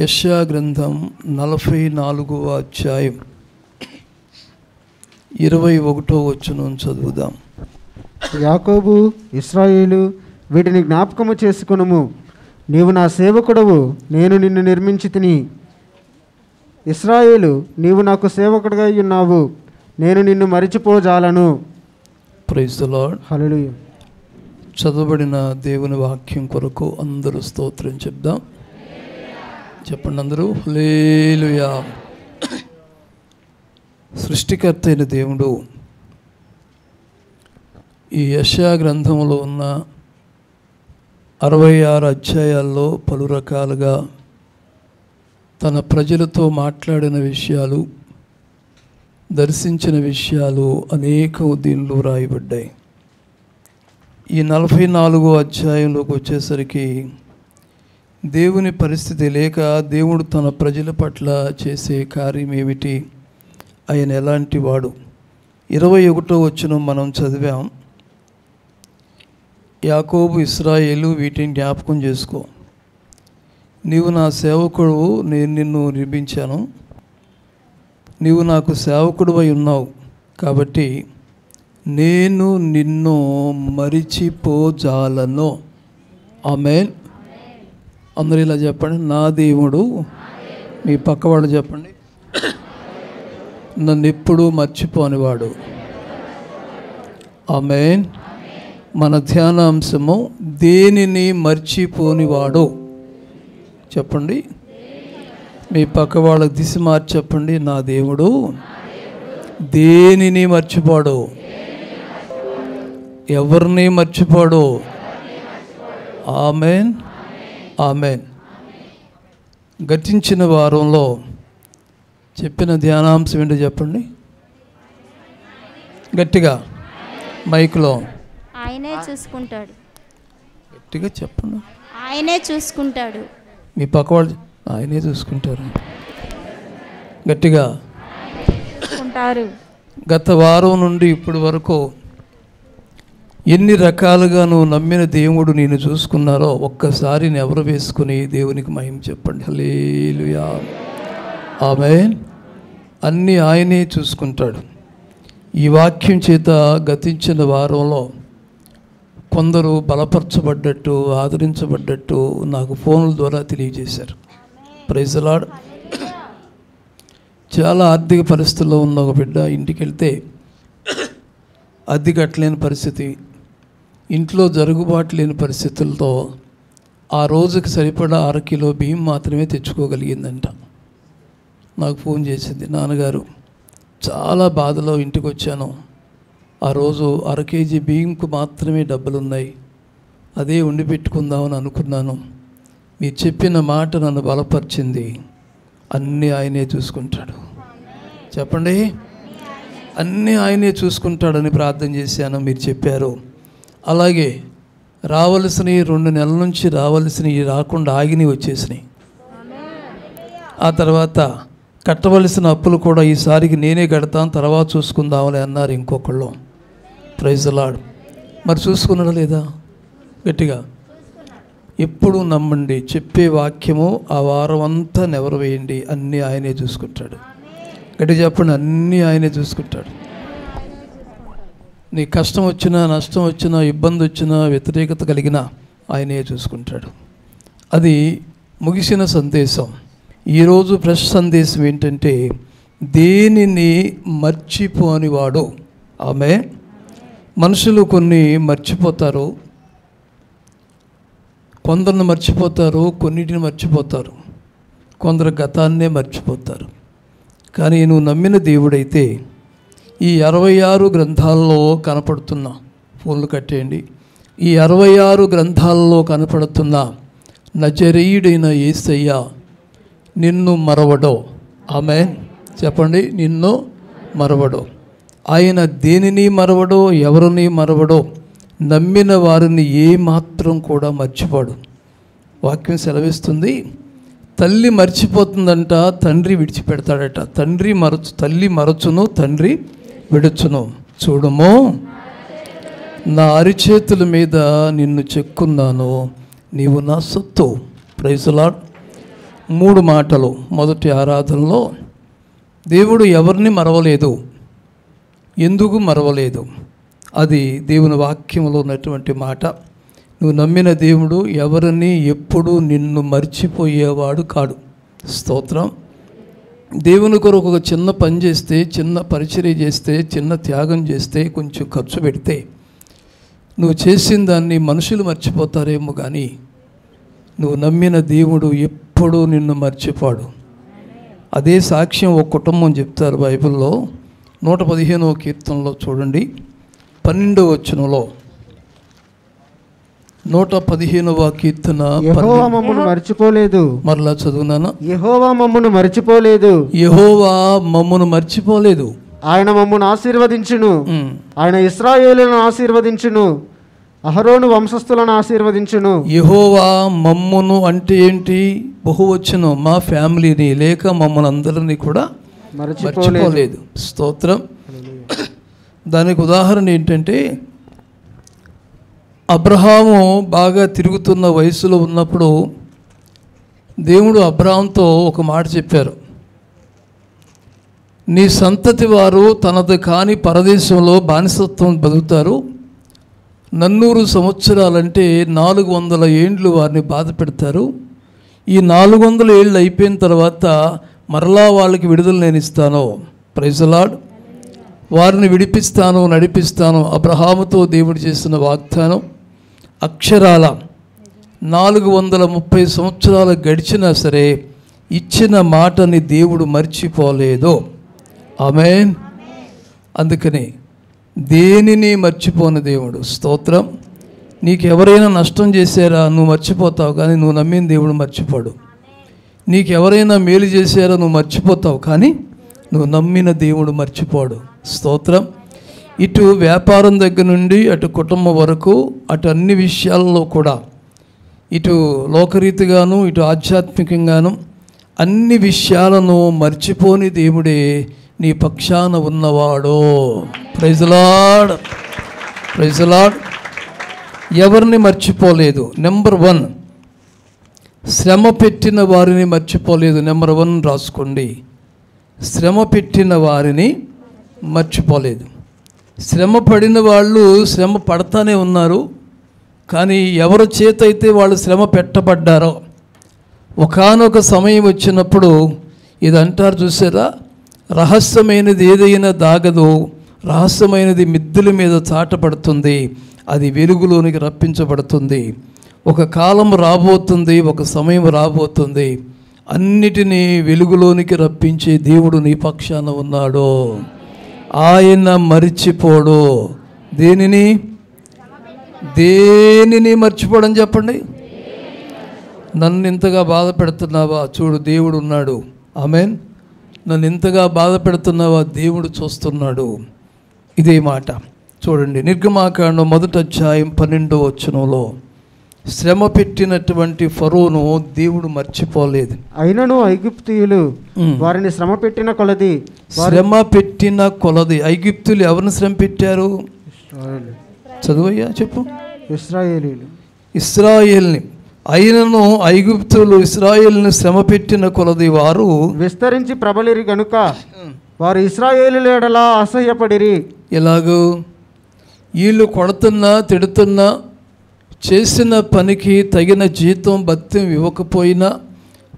యశా గ్రంథం నలభై నాలుగవ అధ్యాయం ఇరవై ఒకటో వచ్చును చదువుదాం. యాకోబు ఇస్రాయేలు వీటిని జ్ఞాపకము చేసుకొనుము. నీవు నా సేవకుడవు నేను నిన్ను నిర్మించి తిని. ఇస్రాయేలు నీవు నాకు సేవకుడుగా ఉన్నావు నేను నిన్ను మరిచిపోజాలను. ప్రైజ్ ద లార్డ్ హల్లెలూయా చదవబడిన దేవుని వాక్యం కొరకు అందరూ స్తోత్రం చెప్దాం. చెప్పండి అందరూ. హలేలుయా సృష్టికర్త అయిన దేవుడు ఈ యశా గ్రంథంలో ఉన్న అరవై ఆరు అధ్యాయాల్లో పలు రకాలుగా తన ప్రజలతో మాట్లాడిన విషయాలు దర్శించిన విషయాలు అనేక దీనిలో రాయబడ్డాయి. ఈ నలభై నాలుగో అధ్యాయంలోకి వచ్చేసరికి దేవుని పరిస్థితి లేక దేవుడు తన ప్రజల పట్ల చేసే కార్యం ఏమిటి ఆయన ఎలాంటి వాడు? ఇరవై ఒకటో వచ్చిన మనం చదివాం. యాకోబు ఇస్రాయేలు వీటిని జ్ఞాపకం చేసుకో. నీవు నా సేవకుడు నేను నిన్ను నిర్మించాను. నీవు నాకు సేవకుడువై ఉన్నావు కాబట్టి నేను నిన్ను మరిచిపోజాలను. ఆమె అందరూ ఇలా చెప్పండి నా దేవుడు మీ పక్కవాడు చెప్పండి. నన్ను ఎప్పుడూ మర్చిపోనివాడు. ఆమె మన ధ్యానాంశము దేనిని మర్చిపోనివాడు? చెప్పండి. మీ పక్క వాళ్ళకి దిశ మార్చి చెప్పండి నా దేవుడు దేనిని మర్చిపోడు? ఎవరిని మర్చిపోడు? ఆమెన్. ఆమెన్. గతించిన వారంలో చెప్పిన ధ్యానాంశం ఏంటో చెప్పండి. గట్టిగా. మైక్లో. ఆయనే చూసుకుంటాడు. గట్టిగా చెప్పండి. ఆయనే చూసుకుంటాడు. మీ పక్క వాళ్ళు ఆయనే చూసుకుంటారు. గట్టిగా. చూసుకుంటారు గత వారం నుండి ఇప్పటి వరకు ఎన్ని రకాలుగా నువ్వు నమ్మిన దేవుడు నేను చూసుకున్నారో ఒక్కసారి ఎవరు వేసుకుని దేవునికి మహిమ చెప్పండి. హలేలుయా ఆమె అన్నీ ఆయనే చూసుకుంటాడు. ఈ వాక్యం చేత గతించిన వారంలో కొందరు బలపరచబడ్డట్టు ఆదరించబడ్డట్టు నాకు ఫోన్ల ద్వారా తెలియజేశారు. ప్రైజలాడ్ చాలా ఆర్థిక పరిస్థితుల్లో ఉన్న ఒక బిడ్డ ఇంటికి వెళ్తే అద్దె కట్టలేని పరిస్థితి ఇంట్లో జరుగుబాటు లేని పరిస్థితులతో ఆ రోజుకి సరిపడా అర కిలో బియ్యం మాత్రమే తెచ్చుకోగలిగిందంట. నాకు ఫోన్ చేసింది నాన్నగారు చాలా బాధలో ఇంటికి వచ్చాను ఆ రోజు అర కేజీ బియ్యంకు మాత్రమే డబ్బులు ఉన్నాయి అదే ఉండి పెట్టుకుందామని అనుకున్నాను. మీరు చెప్పిన మాట నన్ను బలపరిచింది. అన్నీ ఆయనే చూసుకుంటాడు. చెప్పండి. అన్నీ ఆయనే చూసుకుంటాడని ప్రార్థన చేశాను మీరు చెప్పారు. అలాగే రావలసినవి రెండు నెలల నుంచి రావలసినవి రాకుండా ఆగినవి వచ్చేసినాయి. ఆ తర్వాత కట్టవలసిన అప్పులు కూడా ఈసారికి నేనే కడతాను తర్వాత చూసుకుందామని అన్నారు ఇంకొకళ్ళు. ప్రైజ్లాడు మరి చూసుకున్నాడా లేదా? గట్టిగా. ఎప్పుడు నమ్మండి చెప్పే వాక్యము ఆ వారం అంతా నెవరు వేయండి అన్నీ ఆయనే చూసుకుంటాడు. గట్టి చెప్పండి అన్నీ ఆయనే చూసుకుంటాడు. నీ కష్టం వచ్చినా నష్టం వచ్చినా ఇబ్బంది వచ్చినా వ్యతిరేకత కలిగినా ఆయనే చూసుకుంటాడు. అది ముగిసిన సందేశం. ఈరోజు ఫ్రెష్ సందేశం ఏంటంటే దేనిని మర్చిపోనివాడు? ఆమె. మనుషులు కొన్ని మర్చిపోతారు. కొందరిని మర్చిపోతారు కొన్నిటిని మర్చిపోతారు. కొందరు గతాన్నే మర్చిపోతారు. కానీ నువ్వు నమ్మిన దేవుడైతే ఈ అరవై ఆరు గ్రంథాల్లో కనపడుతున్న ఫోన్లు కట్టేయండి. ఈ అరవై ఆరు గ్రంథాల్లో కనపడుతున్న నజరీయుడైన ఏసయ్య నిన్ను మరవడో. ఆమె చెప్పండి. నిన్ను మరవడో. ఆయన దేనిని మరవడో? ఎవరిని మరవడో? నమ్మిన వారిని ఏమాత్రం కూడా మర్చిపోడు. వాక్యం సెలవిస్తుంది. తల్లి మర్చిపోతుందంట తండ్రి విడిచిపెడతాడట. తండ్రి మరచు తల్లి మరచును తండ్రి విడుచును. చూడము. నా అరిచేతుల మీద నిన్ను చెక్కున్నాను. నీవు నా సొత్తు. ప్రైజులా మూడు మాటలు. మొదటి ఆరాధనలో దేవుడు ఎవరిని మరవలేదు? ఎందుకు మరవలేదు? అది దేవుని వాక్యంలో ఉన్నటువంటి మాట. నువ్వు నమ్మిన దేవుడు ఎవరిని ఎప్పుడు నిన్ను మర్చిపోయేవాడు కాడు. స్తోత్రం. దేవుని కొరకు ఒక చిన్న పని చేస్తే చిన్న పరిచర్య చేస్తే చిన్న త్యాగం చేస్తే కొంచెం ఖర్చు పెడితే నువ్వు చేసిన దాన్ని మనుషులు మర్చిపోతారేమో కానీ నువ్వు నమ్మిన దేవుడు ఎప్పుడూ నిన్ను మర్చిపోడు. అదే సాక్ష్యం ఒక కుటుంబం చెప్తారు బైబిల్లో. నూట పదిహేనవ కీర్తనలో చూడండి. పన్నెండవ వచనంలో నూట పదిహేనవ కీర్తన యెహోవా మమ్మను మర్చిపోలేదు. మరలా చదువునాను యెహోవా మమ్మను మర్చిపోలేదు. యహోవా మమ్మను మర్చిపోలేదు. ఆయన మమ్మను ఆశీర్వదించును. ఆయన ఇస్రాయేలులను ఆశీర్వదించును. అహరోను వంశస్థులను ఆశీర్వదించును. యహోవా మమ్మును అంటే ఏంటి? బహువచనం మా ఫ్యామిలీని లేక మమ్మల్ని అందరినీ కూడా మర్చిపోలేదు. స్తోత్రం. దానికి ఉదాహరణ ఏంటంటే అబ్రహాము బాగా తిరుగుతున్న వయసులో ఉన్నప్పుడు దేవుడు అబ్రహాంతో ఒక మాట చెప్పారు. నీ సంతతి వారు తనది కాని పరదేశంలో బానిసత్వం బతుకుతారు. నన్నూరు సంవత్సరాలంటే నాలుగు వందల ఏండ్లు వారిని బాధ పెడతారు. ఈ నాలుగు వందల ఏళ్ళు అయిపోయిన తర్వాత మరలా వాళ్ళకి విడుదల నేను ఇస్తాను. ప్రైజలాడ్ వారిని విడిపిస్తాను నడిపిస్తాను. అబ్రహాముతో దేవుడు చేసిన వాగ్దానం. అక్షరాల నాలుగు వందల ముప్పై సంవత్సరాలు గడిచినా సరే ఇచ్చిన మాటని దేవుడు మర్చిపోలేదు. ఆమెన్. అందుకని దేనిని మర్చిపోని దేవుడు? స్తోత్రం. నీకు ఎవరైనా నష్టం చేశారా? నువ్వు మర్చిపోతావు కానీ నువ్వు నమ్మిన దేవుడు మర్చిపోడు. నీకు ఎవరైనా మేలు చేశారా? నువ్వు మర్చిపోతావు కానీ నువ్వు నమ్మిన దేవుడు మర్చిపోడు. స్తోత్రం. ఇటు వ్యాపారం దగ్గర నుండి అటు కుటుంబం వరకు అటు అన్ని విషయాల్లో కూడా ఇటు లోకరీతిగాను ఇటు ఆధ్యాత్మికంగాను అన్ని విషయాలను మర్చిపోని దేవుడే నీ పక్షాన ఉన్నవాడో. ప్రైజలాడ్ ప్రైజలాడ్ ఎవరిని మర్చిపోలేదు? నెంబర్ వన్ శ్రమ పెట్టిన వారిని మర్చిపోలేదు. నెంబర్ వన్ రాసుకోండి. శ్రమ పెట్టిన వారిని మర్చిపోలేదు. శ్రమ పడిన వాళ్ళు శ్రమ పడతానే ఉన్నారు కానీ ఎవరి చేత అయితే వాళ్ళు శ్రమ పెట్టబడ్డారో ఒకానొక సమయం వచ్చినప్పుడు ఇది అంటారు చూసారా? రహస్యమైనది ఏదైనా దాగదు రహస్యమైనది మిద్దుల మీద చాటపడుతుంది అది వెలుగులోనికి రప్పించబడుతుంది. ఒక కాలం రాబోతుంది ఒక సమయం రాబోతుంది అన్నిటినీ వెలుగులోనికి రప్పించే దేవుడు నీ పక్షాన ఉన్నాడు. ఆయన మరిచిపోడు. దేనిని? దేనిని మర్చిపోడని చెప్పండి. నన్ను ఇంతగా బాధ పెడుతున్నావా? చూడు దేవుడు ఉన్నాడు. ఆమెన్. నన్ను ఇంతగా బాధ పెడుతున్నావా? దేవుడు చూస్తున్నాడు. ఇదే మాట. చూడండి నిర్గమాకాండం మొదట అధ్యాయం పన్నెండో వచనంలో. శ్రమ పెట్టినటువంటి ఫరోను దేవుడు మర్చిపోలేదు. అయినను ఐగుప్తీయులు. వారిని శ్రమ పెట్టిన కొలది శ్రమ పెట్టిన కొలది. ఐగిప్తులు ఎవరిని శ్రమ పెట్టారు చదువయ్యా చెప్పు. ఇస్రాయేలీలు. ఇస్రాయేల్ని. అయినను ఐగుప్తులు ఇస్రాయేల్ని శ్రమ పెట్టిన కొలది వారు. విస్తరించి ప్రబలిరి గనుక వారు ఇస్రాయేలు ఎడలా అసహ్యపడిరి. ఎలాగూ? వీళ్ళు కొడుతున్నా తిడుతున్నా చేసిన పనికి తగిన జీతం భత్యం ఇవ్వకపోయినా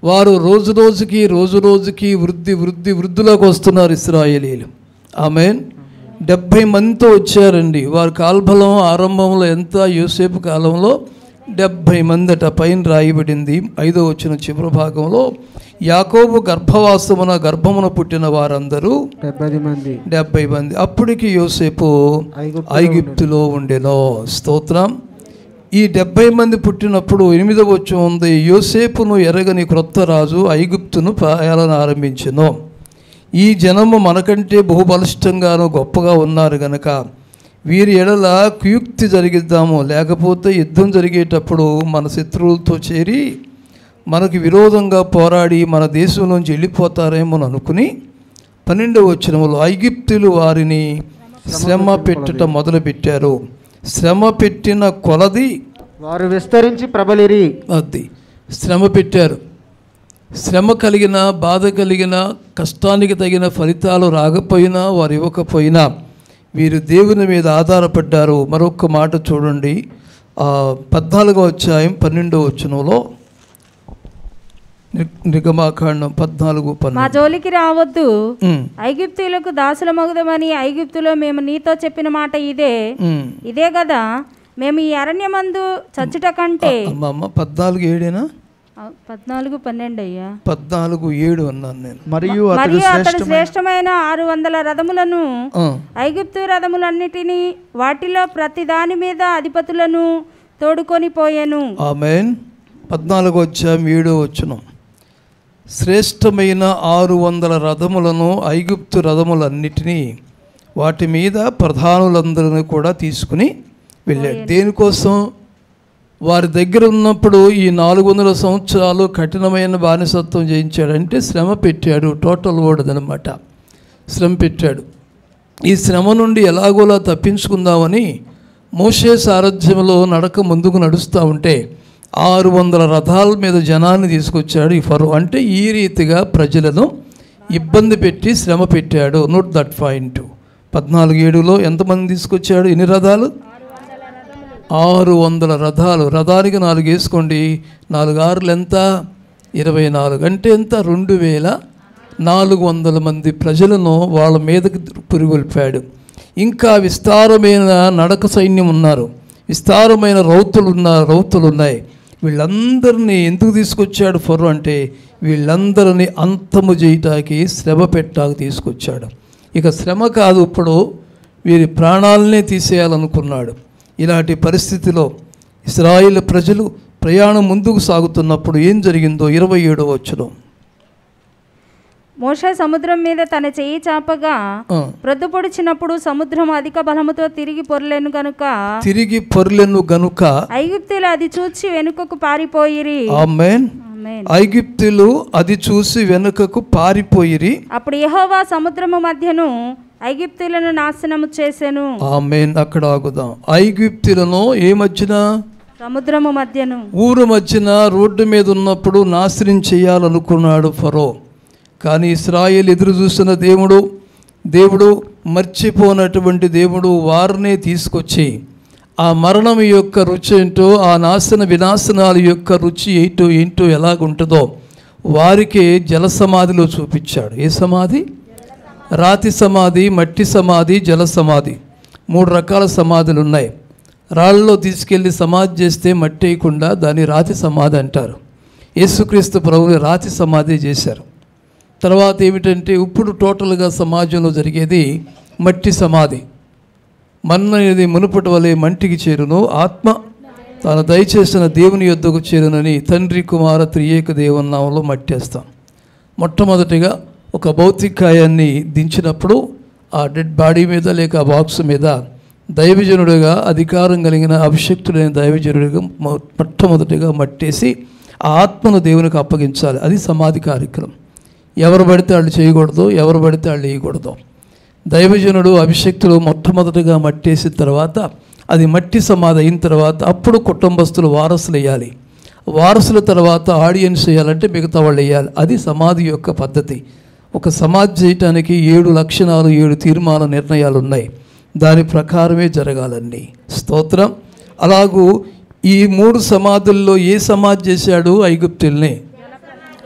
వారు రోజు రోజుకి రోజు రోజుకి వృద్ధి వృద్ధి వృద్ధిలోకి వస్తున్నారు ఇస్రాయేలీలు. ఆమెన్. డెబ్భై మందితో వచ్చారండి. వారి కాల్బలం ఆరంభంలో ఎంత యూసేపు కాలంలో డెబ్భై మంది అట పైన రాయబడింది. ఐదో వచ్చిన చివరి భాగంలో యాకోబు గర్భవాసమున గర్భమున పుట్టిన వారందరూ డెబ్బై మంది. డెబ్బై మంది. అప్పటికి యోసేపు ఐగుప్తులో ఐగుప్తులో ఉండెను. స్తోత్రం. ఈ డెబ్బై మంది పుట్టినప్పుడు ఎనిమిదవ వచ్చి ఉంది. యోసేపును ఎరగని క్రొత్త రాజు ఐగుప్తును పాయాలను ఆరంభించెను. ఈ జనము మనకంటే బహుబలిష్టంగాను గొప్పగా ఉన్నారు గనక వీరి ఎడల కుయుక్తి జరిగిద్దాము. లేకపోతే యుద్ధం జరిగేటప్పుడు మన శత్రువులతో చేరి మనకు విరోధంగా పోరాడి మన దేశం నుంచి వెళ్ళిపోతారేమో అనుకుని పన్నెండవ వచ్చినములు ఐగిప్తులు వారిని శ్రమ పెట్టడం మొదలుపెట్టారు. శ్రమ పెట్టిన కొలది వారు విస్తరించి ప్రబలిరి. అది. శ్రమ పెట్టారు. శ్రమ కలిగిన బాధ కలిగిన కష్టానికి తగిన ఫలితాలు రాకపోయినా వారు ఇవ్వకపోయినా వీరు దేవుని మీద ఆధారపడ్డారు. మరొక మాట చూడండి. పద్నాలుగో అధ్యాయం పన్నెండో వచనంలో నిగమాకాండం పద్నాలుగు మా జోలికి రావద్దు. ఐగుప్తులకు దాసుల మగుదమని ఐగుప్తులో మేము నీతో చెప్పిన మాట ఇదే. ఇదే కదా మేము ఈ అరణ్యమందు చచ్చుట కంటే. పద్నాలుగు ఏడేనా? పద్నాలుగు పన్నెండు అయ్యా. పద్నాలుగు ఏడు అన్నాను నేను. మరియు అతడు మరియు అతడు శ్రేష్టమైన ఆరు వందల రథములను ఐగుప్తు రథములన్నిటినీ వాటిలో ప్రతి దాని మీద అధిపతులను తోడుకొని పోయెను. ఆమెన్. పద్నాలుగో అధ్యాయం ఏడో వచ్చును శ్రేష్టమైన ఆరు వందల రథములను ఐగుప్తు రథములన్నిటినీ వాటి మీద ప్రధానులందరినీ కూడా తీసుకుని వెళ్ళాడు. దేనికోసం? వారి దగ్గర ఉన్నప్పుడు ఈ నాలుగు వందల సంవత్సరాలు కఠినమైన బానిసత్వం చేయించాడంటే శ్రమ పెట్టాడు టోటల్ వర్డ్ అనమాట శ్రమ పెట్టాడు. ఈ శ్రమ నుండి ఎలాగోలా తప్పించుకుందామని మోషే సారథ్యంలో నడక ముందుకు నడుస్తూ ఉంటే ఆరు వందల రథాల మీద జనాన్ని తీసుకొచ్చాడు ఈ ఫరో. అంటే ఈ రీతిగా ప్రజలను ఇబ్బంది పెట్టి శ్రమ పెట్టాడు. నోట్ దట్ పాయింట్ పద్నాలుగు ఏడులో ఎంతమంది తీసుకొచ్చాడు? ఎన్ని రథాలు? ఆరు వందల రథాలు. రథానికి నాలుగు వేసుకోండి. నాలుగు ఆరులు ఎంత? ఇరవై నాలుగు. అంటే ఎంత? రెండు వేల నాలుగు వందల మంది ప్రజలను వాళ్ళ మీదకి పురిగొల్పాడు ఇంకా విస్తారమైన నడక సైన్యం ఉన్నారు. విస్తారమైన రౌతులు ఉన్న రౌతులు ఉన్నాయి. వీళ్ళందరినీ ఎందుకు తీసుకొచ్చాడు ఫరో అంటే వీళ్ళందరినీ అంతము చేయటానికి శ్రమ పెట్టాక తీసుకొచ్చాడు. ఇక శ్రమ కాదు ఇప్పుడు వీరి ప్రాణాలనే తీసేయాలనుకున్నాడు. ఇలాంటి పరిస్థితిలో ఇస్రాయిల్ ప్రజలు ప్రయాణం ముందుకు సాగుతున్నప్పుడు ఏం జరిగిందో ఇరవై ఏడో వచ్చును మోషే సముద్రం మీద తన చెయ్యి చాపగా ప్రొద్దు పొడిచినప్పుడు సముద్రం అధిక బలముతో తిరిగి పొరలేను గనుక తిరిగి పొర్లెను గనుక ఐగుప్తులు అది చూచి వెనుకకు పారిపోయిరి. ఆమెన్. ఐగిప్తులు అది చూసి వెనుకకు పారిపోయిరి. అప్పుడు యెహోవా సముద్రము మధ్యను ఐగుప్తులను నాశనము చేసెను. ఆమెన్. అక్కడ ఆగుదాం. ఐగిప్తులను ఏ మధ్యన? సముద్రము మధ్యను. ఊరు మధ్యన రోడ్డు మీద ఉన్నప్పుడు నాశనం చేయాలనుకున్నాడు ఫరో. కానీ ఇస్రాయేల్ ఎదురు చూస్తున్న దేవుడు దేవుడు మర్చిపోనటువంటి దేవుడు వారినే తీసుకొచ్చి ఆ మరణం యొక్క రుచి ఏంటో ఆ నాశన వినాశనాల యొక్క రుచి ఏంటో ఏంటో ఎలాగుంటుందో వారికే జల సమాధిలో చూపించాడు. ఏ సమాధి? రాతి సమాధి మట్టి సమాధి జల సమాధి. మూడు రకాల సమాధులు ఉన్నాయి. రాళ్ళలో తీసుకెళ్ళి సమాధి చేస్తే మట్టి వేయకుండా దాన్ని రాతి సమాధి అంటారు. యేసుక్రీస్తు ప్రభువు రాతి సమాధి చేశారు. తర్వాత ఏమిటంటే ఇప్పుడు టోటల్గా సమాజంలో జరిగేది మట్టి సమాధి. మన్ను అనేది మునుపటి వలె మంటికి చేరును ఆత్మ తాను దయచేసిన దేవుని యొద్దకు చేరునని తండ్రి కుమార త్రియేక దేవనామంలో మట్టేస్తాం. మొట్టమొదటిగా ఒక భౌతికాయాన్ని దించినప్పుడు ఆ డెడ్ బాడీ మీద లేక ఆ బాక్స్ మీద దైవజనుడిగా అధికారం కలిగిన అభిషక్తుడైన దైవజనుడిగా మొట్టమొదటిగా మట్టేసి ఆ ఆత్మను దేవునికి అప్పగించాలి. అది సమాధి కార్యక్రమం. ఎవరు పడితే వాళ్ళు చేయకూడదు ఎవరు పడితే వాళ్ళు వేయకూడదు. దైవజనుడు అభిషక్తులు మొట్టమొదటిగా మట్టేసిన తర్వాత అది మట్టి సమాధి అయిన తర్వాత అప్పుడు కుటుంబస్తులు వారసులు వేయాలి. వారసుల తర్వాత ఆడియన్స్ వేయాలంటే మిగతా వాళ్ళు వేయాలి. అది సమాధి యొక్క పద్ధతి. ఒక సమాధి చేయటానికి ఏడు లక్షణాలు ఏడు తీర్మాన నిర్ణయాలు ఉన్నాయి. దాని ప్రకారమే జరగాలన్నీ స్తోత్రం. అలాగూ ఈ మూడు సమాధుల్లో ఏ సమాధి చేశాడు? ఐగుప్తుల్ని.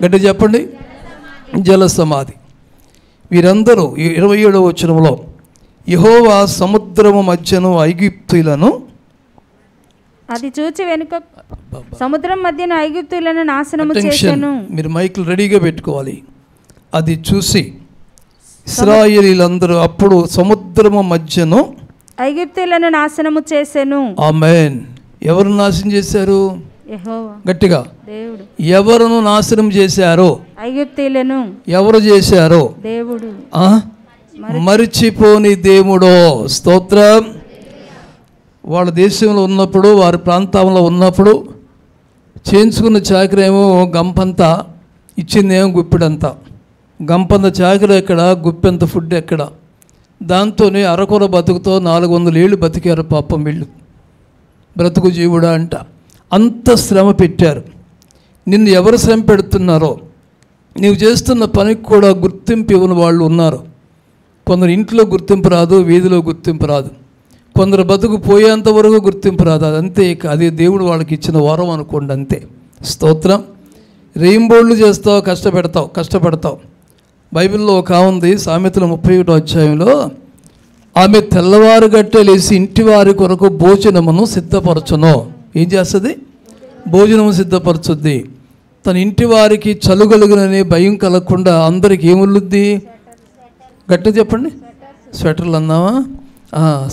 గట్టి చెప్పండి. జల సమాధి వీరందరూ ఇరవై ఏడవ వచనంలో యహోవా సముద్రము మధ్యను ఐగుప్తులను అది చూచి వెనుక సముద్రం మధ్యన ఐగుప్తులను నాశనము చేసెను మీరు మైకులు రెడీగా పెట్టుకోవాలి. అది చూసి ఇస్రాయేలీలందరూ అప్పుడు సముద్రము మధ్యను ఐగుప్తులను నాశనము చేసెను ఆమెన్. ఎవరు నాశనం చేశారు? గట్టిగా. దేవుడు. ఎవరును నాశనం చేశారో? ఎవరు చేశారో? దేవుడు? మరిచిపోని దేవుడో. స్తోత్రం. వాళ్ళ దేశంలో ఉన్నప్పుడు వారి ప్రాంతంలో ఉన్నప్పుడు చేయించుకున్న చాకరేమో గంపంతా ఇచ్చిందేమో గుప్పిడంతా. గంపంత చాకరి ఎక్కడ గుప్పెంత ఫుడ్ ఎక్కడ? దాంతోనే అరకొర బతుకుతో నాలుగు వందల ఏళ్ళు బతికారు పాపం వీళ్ళు. బ్రతుకు జీవుడా అంట. అంత శ్రమ పెట్టారు. నిన్ను ఎవరు శ్రమ పెడుతున్నారో నీవు చేస్తున్న పనికి కూడా గుర్తింపు ఇవ్వని వాళ్ళు ఉన్నారు. కొందరు ఇంట్లో గుర్తింపు రాదు వీధిలో గుర్తింపు రాదు. కొందరు బతుకు పోయేంత వరకు గుర్తింపు రాదు. అది అంతే ఇక దేవుడు వాళ్ళకి ఇచ్చిన వరం అనుకోండి అంతే. స్తోత్రం. రెయింబోళ్ళు చేస్తావు కష్టపెడతావు కష్టపడతావు. బైబిల్లో ఒక ఉంది సామెతల ముప్పై ఒకటో అధ్యాయంలో ఆమె తెల్లవారు గట్టే లేచి ఇంటి వారి కొరకు భోజనమును సిద్ధపరచును. ఏం చేస్తుంది? భోజనం సిద్ధపరచుద్ది. తన ఇంటి వారికి చలుగలుగుననే భయం కలగకుండా అందరికి ఏముల్లుద్ది గట్టి చెప్పండి. స్వెటర్లు అన్నావా?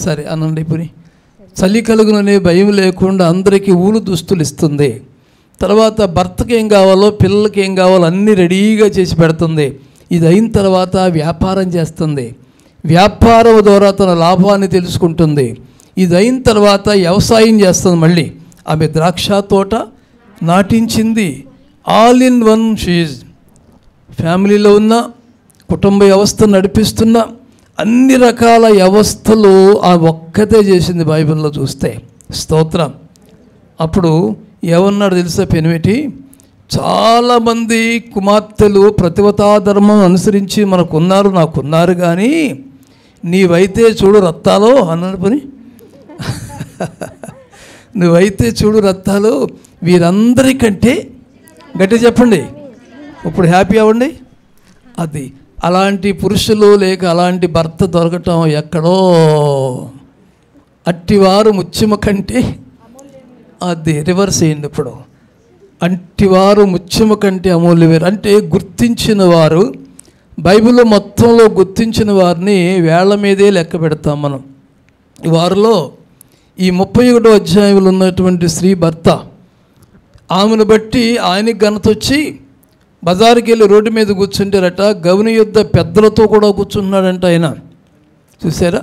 సరే అనండి పురి చలి కలుగుననే భయం లేకుండా అందరికీ ఊలు దుస్తులు ఇస్తుంది. తర్వాత భర్తకి ఏం కావాలో పిల్లలకి ఏం కావాలో అన్నీ రెడీగా చేసి పెడుతుంది. ఇది అయిన తర్వాత వ్యాపారం చేస్తుంది. వ్యాపారం ద్వారా తన లాభాన్ని తెలుసుకుంటుంది. ఇది అయిన తర్వాత వ్యవసాయం చేస్తుంది మళ్ళీ. ఆమె ద్రాక్ష తోట నాటించింది. ఆల్ ఇన్ వన్ షీజ్ ఫ్యామిలీలో ఉన్న కుటుంబ వ్యవస్థ నడిపిస్తున్న అన్ని రకాల వ్యవస్థలు ఆ ఒక్కతే చేసింది బైబిల్లో చూస్తే. స్తోత్రం. అప్పుడు ఏమన్నాడు తెలుసా పెనిమిటి చాలామంది కుమార్తెలు ప్రతివతా ధర్మం అనుసరించి మనకున్నారు నాకున్నారు కానీ నీవైతే చూడు రత్తాలో అన్నాడు పని. నువ్వైతే చూడు రత్తాలు వీరందరికంటే గట్టి చెప్పండి. ఇప్పుడు హ్యాపీ అవ్వండి. అది అలాంటి పురుషులు లేక అలాంటి భర్త దొరకటం ఎక్కడో అట్టివారు ముచ్చిమ కంటే అది రివర్స్ అయ్యింది ఇప్పుడు. అంటివారు ముత్యమ కంటే అమూల్యవేరు అంటే గుర్తించిన వారు బైబిల్ మొత్తంలో గుర్తించిన వారిని వేళ్ళ మీదే లెక్క పెడతాం మనం. వారిలో ఈ ముప్పై ఒకటో అధ్యాయంలో ఉన్నటువంటి స్త్రీ భర్త ఆమెను బట్టి ఆయనకి ఘనత వచ్చి బజారుకి వెళ్ళి రోడ్డు మీద కూర్చుంటారట. గౌని యుద్ధ పెద్దలతో కూడా కూర్చున్నాడంట ఆయన. చూసారా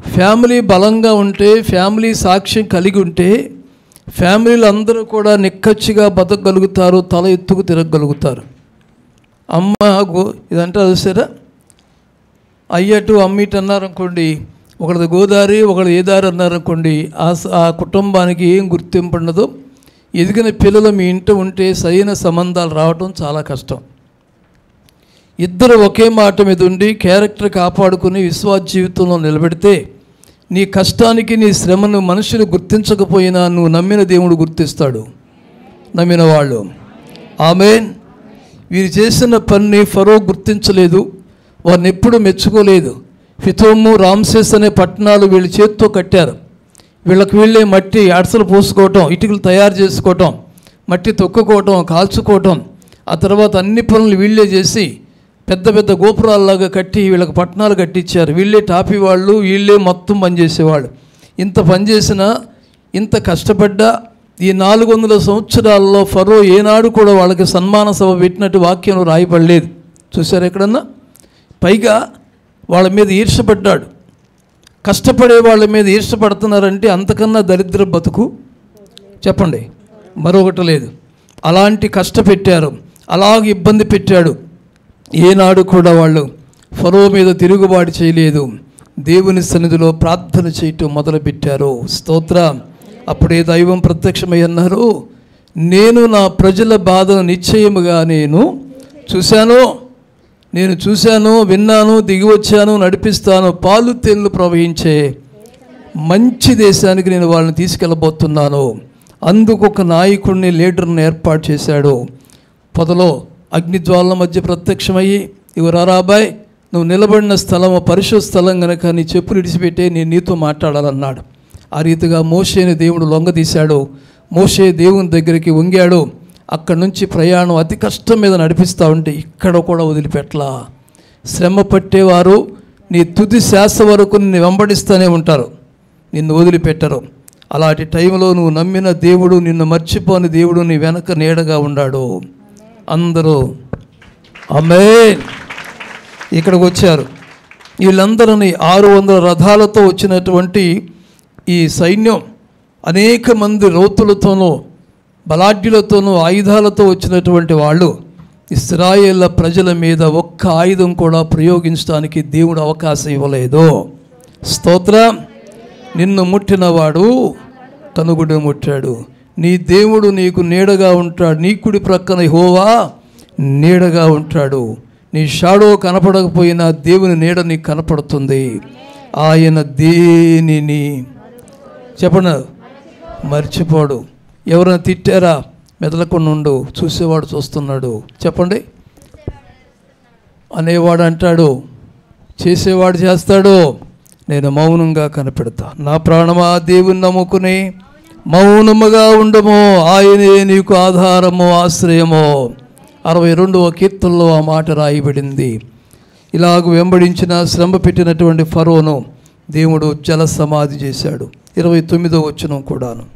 ఫ్యామిలీ బలంగా ఉంటే ఫ్యామిలీ సాక్ష్యం కలిగి ఉంటే ఫ్యామిలీలు అందరూ కూడా నిక్కచ్చిగా బతకగలుగుతారు తల ఎత్తుకు తిరగగలుగుతారు. అమ్మ ఇదంటారు చూసారా అయ్యటు అమ్మిటి అన్నారనుకోండి ఒకళ్ళది గోదారి ఒకళ్ళు ఏ దారి అన్నారనుకోండి ఆ స- ఆ కుటుంబానికి ఏం గుర్తింపు ఉండదు ఎదిగిన పిల్లలు మీ ఇంట ఉంటే సరైన సంబంధాలు రావటం చాలా కష్టం. ఇద్దరు ఒకే మాట మీద ఉండి క్యారెక్టర్ కాపాడుకుని విశ్వాస జీవితంలో నిలబెడితే నీ కష్టానికి నీ శ్రమను మనుషులు గుర్తించకపోయినా నువ్వు నమ్మిన దేవుడు గుర్తిస్తాడు. నమ్మిన వాళ్ళు. ఆమెన్. వీరు చేసిన పని ఫరో గుర్తించలేదు. వారిని ఎప్పుడు మెచ్చుకోలేదు. ఫితోము రామ్సెస్ అనే పట్టణాలు వీళ్ళ చేత్తో కట్టారు. వీళ్ళకి వీళ్ళే మట్టి అడసలు పోసుకోవటం ఇటుకలు తయారు చేసుకోవటం మట్టి తొక్కుకోవటం కాల్చుకోవటం ఆ తర్వాత అన్ని పనులు వీళ్ళే చేసి పెద్ద పెద్ద గోపురాల్లాగా కట్టి వీళ్ళకి పట్టణాలు కట్టించారు. వీళ్ళే టాపీ వాళ్ళు వీళ్ళే మొత్తం పనిచేసేవాళ్ళు ఇంత పనిచేసినా ఇంత కష్టపడ్డా ఈ నాలుగు వందల సంవత్సరాల్లో ఫరో ఏనాడు కూడా వాళ్ళకి సన్మాన సభ పెట్టినట్టు వాక్యం రాయబడలేదు. చూసారు ఎక్కడన్నా? పైగా వాళ్ళ మీద ఈర్షపడ్డాడు కష్టపడే వాళ్ళ మీద ఈర్షపడుతున్నారంటే అంతకన్నా దరిద్ర బతుకు? చెప్పండి. మరొకటి లేదు. అలాంటి కష్టపెట్టారు. అలాగ ఇబ్బంది పెట్టాడు. ఏనాడు కూడా వాళ్ళు ఫరో మీద తిరుగుబాటు చేయలేదు. దేవుని సన్నిధిలో ప్రార్థన చేయటం మొదలుపెట్టారు. స్తోత్ర. అప్పుడే దైవం ప్రత్యక్షమై అన్నారు నేను నా ప్రజల బాధను నిశ్చయముగా నేను చూశాను. నేను చూశాను విన్నాను దిగి వచ్చాను నడిపిస్తాను పాలు తేళ్ళు ప్రవహించే మంచి దేశానికి నేను వాళ్ళని తీసుకెళ్ళబోతున్నాను. అందుకు ఒక నాయకుడిని లీడర్ని ఏర్పాటు చేశాడు. పొదలో అగ్నిజ్వాల మధ్య ప్రత్యక్షమయ్యి ఇవి రారాబాయ్ నువ్వు నిలబడిన స్థలం పరిశుద్ధ స్థలం కనుక నీ చెప్పులు ఇడిచిపెట్టే నేను నీతో మాట్లాడాలన్నాడు. ఆ రీతిగా మోషేని దేవుడు లొంగదీశాడు. మోషే దేవుని దగ్గరికి వంగాడు. అక్కడి నుంచి ప్రయాణం అతి కష్టం మీద నడిపిస్తూ ఉంటే ఇక్కడ కూడా వదిలిపెట్టలా. శ్రమ పట్టేవారు నీ తుది శాస వరకు నిన్ను వెంబడిస్తూనే ఉంటారు. నిన్ను వదిలిపెట్టరు. అలాంటి టైంలో నువ్వు నమ్మిన దేవుడు నిన్ను మర్చిపోని దేవుడు నీ వెనక నీడగా ఉన్నాడు అందరూ అమ్మే ఇక్కడికి వచ్చారు. వీళ్ళందరినీ ఆరు వందల రథాలతో వచ్చినటువంటి ఈ సైన్యం అనేక మంది రౌతులతోనూ బలాఢ్యులతోనూ ఆయుధాలతో వచ్చినటువంటి వాళ్ళు ఇస్రాయేళ్ళ ప్రజల మీద ఒక్క ఆయుధం కూడా ప్రయోగించడానికి దేవుడు అవకాశం ఇవ్వలేదు. స్తోత్ర. నిన్ను ముట్టినవాడు కనుగుడు ముట్టాడు. నీ దేవుడు నీకు నీడగా ఉంటాడు. నీ కుడి ప్రక్కన హోవా నీడగా ఉంటాడు. నీ షాడో కనపడకపోయినా దేవుని నీడ నీకు కనపడుతుంది. ఆయన దేనిని? చెప్పండి మర్చిపోడు. ఎవరైనా తిట్టారా? మెదలకుండా ఉండు. చూసేవాడు చూస్తున్నాడు. చెప్పండి. అనేవాడు అంటాడు చేసేవాడు చేస్తాడు. నేను మౌనంగా కనిపెడతా. నా ప్రాణమా దేవుని నమ్ముకుని మౌనముగా ఉండము. ఆయనే నీకు ఆధారము ఆశ్రయము. అరవై రెండవ కీర్తనలో ఆ మాట రాయబడింది. ఇలాగ వెంబడించిన శ్రమ పెట్టినటువంటి ఫరోను దేవుడు జల సమాధి చేశాడు. ఇరవై తొమ్మిదో వచ్చినం కూడాను.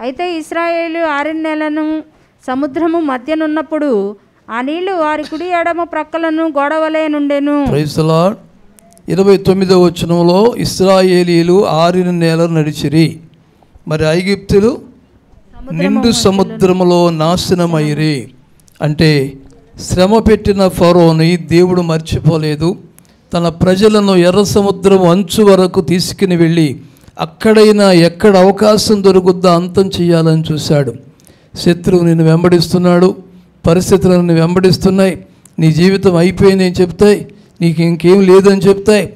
అయితే ఇస్రాయేలు ఆరు నెలను సముద్రము మధ్యనున్నప్పుడు ఆ నీళ్ళు వారి కుడి ఎడమ ప్రక్కలను గోడవలే నుండెను. ఇరవై తొమ్మిదో వచనంలో ఇస్రాయేలీలు ఆరిన నేల నడిచిరి. మరి ఐగిప్తులు నిండు సముద్రములో నాశనమైరి. అంటే శ్రమ పెట్టిన ఫరోని దేవుడు మర్చిపోలేదు. తన ప్రజలను ఎర్ర సముద్రం అంచు వరకు తీసుకుని వెళ్ళి అక్కడైనా ఎక్కడ అవకాశం దొరుకుద్దా అంతం చేయాలని చూశాడు. శత్రువు నిన్ను వెంబడిస్తున్నాడు పరిస్థితులు నిన్ను వెంబడిస్తున్నాయి. నీ జీవితం అయిపోయిందని చెప్తాయి నీకు ఇంకేం లేదని చెప్తాయి.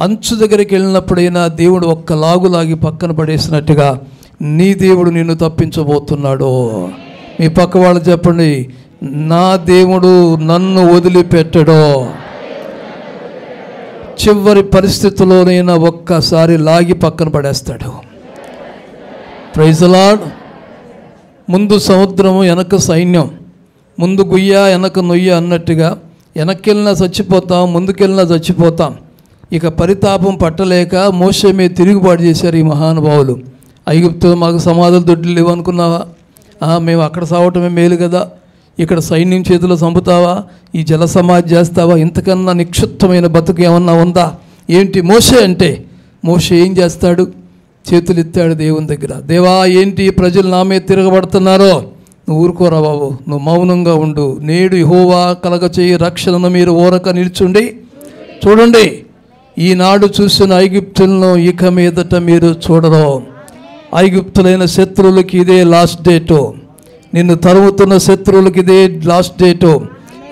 అంచు దగ్గరికి వెళ్ళినప్పుడైనా దేవుడు ఒక్క లాగులాగి పక్కన పడేసినట్టుగా నీ దేవుడు నిన్ను తప్పించబోతున్నాడు. మీ పక్క వాళ్ళు చెప్పండి నా దేవుడు నన్ను వదిలిపెట్టడో. చివరి పరిస్థితుల్లోనైనా ఒక్కసారి లాగి పక్కన పడేస్తాడు. ప్రైజలాడ్ ముందు సముద్రము వెనక సైన్యం. ముందు గుయ్య వెనక నొయ్య అన్నట్టుగా వెనక్కెళ్ళినా చచ్చిపోతాం ముందుకెళ్ళినా చచ్చిపోతాం. ఇక పరితాపం పట్టలేక మోసే మీద తిరుగుబాటు చేశారు ఈ మహానుభావులు. ఐగుప్తు మాకు సమాధులు దొడ్లు లేవు అనుకున్నావా? మేము అక్కడ సావటమే మేలు కదా. ఇక్కడ సైన్యం చేతిలో చంపుతావా? ఈ జల సమాధి చేస్తావా? ఇంతకన్నా నిక్షిప్తమైన బతుకు ఏమన్నా ఉందా? ఏంటి మోసే అంటే? మోసే ఏం చేస్తాడు? చేతులు ఎత్తాడు దేవుని దగ్గర. దేవా ఏంటి ప్రజలు నా మీద తిరగబడుతున్నారో? నువ్వు ఊరుకోరా బాబు నువ్వు మౌనంగా ఉండు. నేడు హోవా కలగచేయి రక్షణను మీరు ఓరక నిల్చుండి. చూడండి ఈనాడు చూసిన ఐగుప్తులను ఇక మీదట మీరు చూడరు. ఐగుప్తులైన శత్రువులకి ఇదే లాస్ట్ డేటు నిన్ను తరుముతున్న శత్రువులకి ఇదే లాస్ట్ డేటు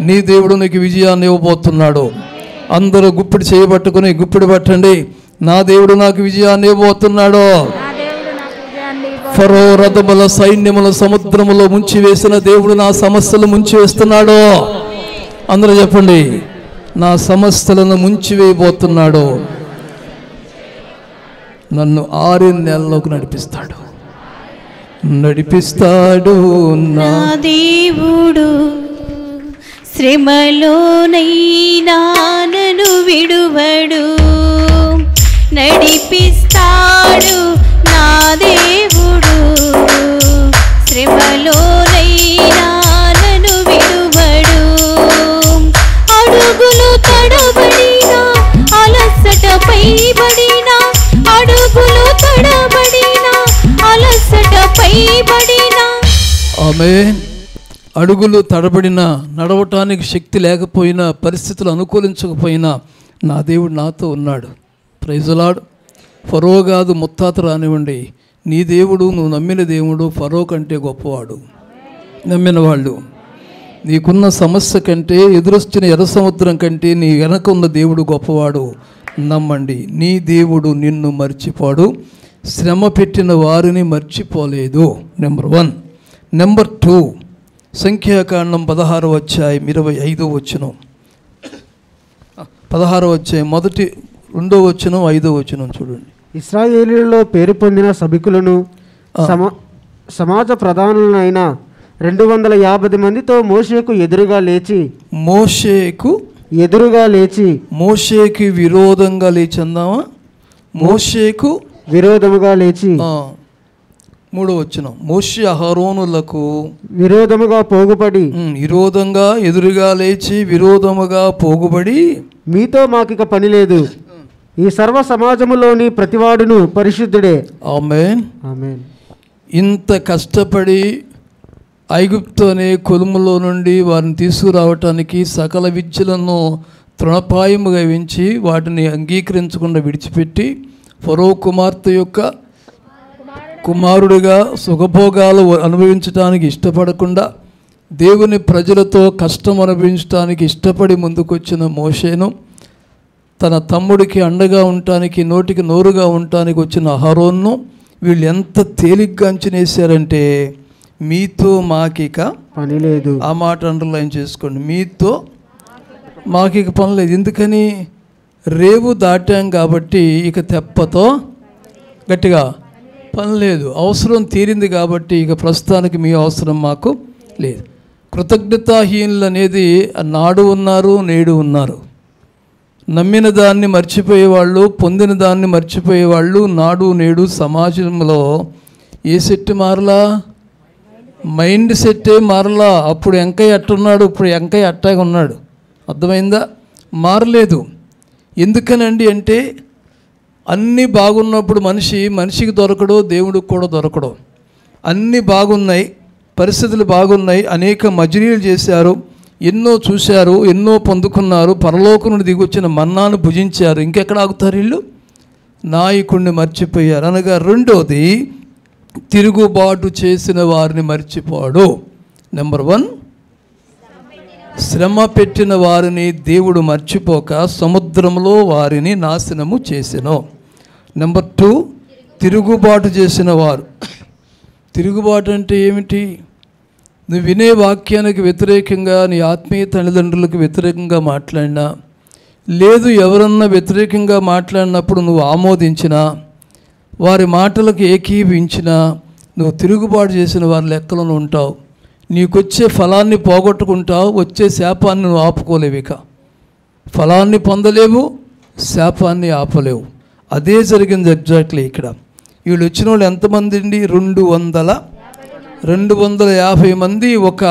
నీ దేవుడు నీకు విజయాన్ని ఇవ్వబోతున్నాడు. అందరూ గుప్పిడి చేయబట్టుకుని గుప్పిడి పట్టండి. నా దేవుడు నాకు విజయాన్ని ఇవ్వబోతున్నాడు. ఫరో రథముల సైన్యముల సముద్రములో ముంచి వేసిన దేవుడు నా సమస్యలు ముంచి వేస్తున్నాడు అందరూ చెప్పండి నా సమస్యలను ముంచి వేయబోతున్నాడు నన్ను ఆరు నెలలోకి నడిపిస్తాడు. నడిపిస్తాడు నా దేవుడు శ్రమలోనైనా నన్ను విడువడు. నడిపిస్తాడు నా దేవుడు శ్రమలో ఆమె అడుగులు తడబడిన నడవటానికి శక్తి లేకపోయినా పరిస్థితులు అనుకూలించకపోయినా నా దేవుడు నాతో ఉన్నాడు. ప్రైజులాడు ఫరో కాదు ముత్తాత రానివ్వండి. నీ దేవుడు నువ్వు నమ్మిన దేవుడు ఫరో కంటే గొప్పవాడు. నమ్మిన వాళ్ళు నీకున్న సమస్య కంటే ఎదురొచ్చిన ఎర్ర సముద్రం కంటే నీ వెనక ఉన్న దేవుడు గొప్పవాడు. నమ్మండి నీ దేవుడు నిన్ను మర్చిపోడు. శ్రమ పెట్టిన వారిని మర్చిపోలేదు. నెంబర్ వన్ నెంబర్ టూ సంఖ్యాకాండం పదహారు అధ్యాయం ఇరవై ఐదో వచనం. పదహారు అధ్యాయం మొదటి రెండో వచనం ఐదో వచనం చూడండి. ఇస్రాయేలీలలో పేరు పొందిన సభికులను సమ సమాజ ప్రధానులైన రెండు వందల యాభై మందితో మోషేకు ఎదురుగా లేచి మోషేకు ఎదురుగా లేచి మోషేకి విరోధంగా లేచందామా మోషేకు విరోధముగా లేచి మూడో వచనం. మోషే అహరోనులకు విరోధముగా పోగుపడి విరోధంగా ఎదురుగా లేచి విరోధముగా పోగుబడి మీతో మాకిక పని లేదు. ఈ సర్వ సమాజములోని ప్రతివాడును పరిశుద్ధుడే. ఆమెన్. ఆమేన్. ఇంత కష్టపడి ఐగుప్తు అనే కొలుములో నుండి వారిని తీసుకురావటానికి సకల విద్యలను తృణపాయముగా వెంచి వాటిని అంగీకరించకుండా విడిచిపెట్టి ఫరో కుమార్తె యొక్క కుమారుడిగా సుఖభోగాలు అనుభవించడానికి ఇష్టపడకుండా దేవుని ప్రజలతో కష్టం అనుభవించడానికి ఇష్టపడి ముందుకొచ్చిన మోషేను తన తమ్ముడికి అండగా ఉండటానికి నోటికి నోరుగా ఉండటానికి వచ్చిన అహరోన్ను వీళ్ళు ఎంత తేలిగ్గా అంచనేశారంటే మీతో మాకిక పని లేదు. ఆ మాట అండర్లైన్ చేసుకోండి. మీతో మాకు ఇక పని లేదు. ఎందుకని? రేవు దాటాం కాబట్టి ఇక తెప్పతో గట్టిగా పని లేదు. అవసరం తీరింది కాబట్టి ఇక ప్రస్తుతానికి మీ అవసరం మాకు లేదు. కృతజ్ఞతాహీనులు అనేది నాడు ఉన్నారు నేడు ఉన్నారు. నమ్మిన దాన్ని మర్చిపోయేవాళ్ళు పొందిన దాన్ని మర్చిపోయేవాళ్ళు నాడు నేడు సమాజంలో ఏ సెట్ మారలా? మైండ్ సెట్టే మారలా. అప్పుడు ఎంకయ్య అట్టున్నాడు ఇప్పుడు ఎంకయ్య అట్టాగా ఉన్నాడు. అర్థమైందా? మారలేదు. ఎందుకనండి అంటే అన్నీ బాగున్నప్పుడు మనిషి మనిషికి దొరకడు దేవుడికి కూడా దొరకడు. అన్నీ బాగున్నాయి పరిస్థితులు బాగున్నాయి అనేక మజిలీలు చేశారు ఎన్నో చూశారు ఎన్నో పొందుకున్నారు పరలోకం నుండి దిగొచ్చిన మన్నాను భుజించారు. ఇంకెక్కడ ఆగుతారు వీళ్ళు? నాయకుడిని మర్చిపోయారు. అనగా రెండోది తిరుగుబాటు చేసిన వారిని మర్చిపోడు. నెంబర్ వన్ శ్రమ పెట్టిన వారిని దేవుడు మర్చిపోక సముద్రంలో వారిని నాశనము చేసెను. నెంబర్ టూ తిరుగుబాటు చేసిన వారు తిరుగుబాటు అంటే ఏమిటి? నువ్వు వినే వాక్యానికి వ్యతిరేకంగా నీ ఆత్మీయ తల్లిదండ్రులకు వ్యతిరేకంగా మాట్లాడినా లేదు ఎవరన్నా వ్యతిరేకంగా మాట్లాడినప్పుడు నువ్వు ఆమోదించినా వారి మాటలకు ఏకీభించినా నువ్వు తిరుగుబాటు చేసిన వారి లెక్కలను ఉంటావు. నీకొచ్చే ఫలాన్ని పోగొట్టుకుంటావు వచ్చే శాపాన్ని నువ్వు ఆపుకోలేవు ఇక. ఫలాన్ని పొందలేవు శాపాన్ని ఆపలేవు. అదే జరిగింది ఎగ్జాక్ట్లీ ఇక్కడ. వీళ్ళు వచ్చిన వాళ్ళు ఎంతమంది అండి రెండు వందల రెండు వందల యాభై మంది ఒక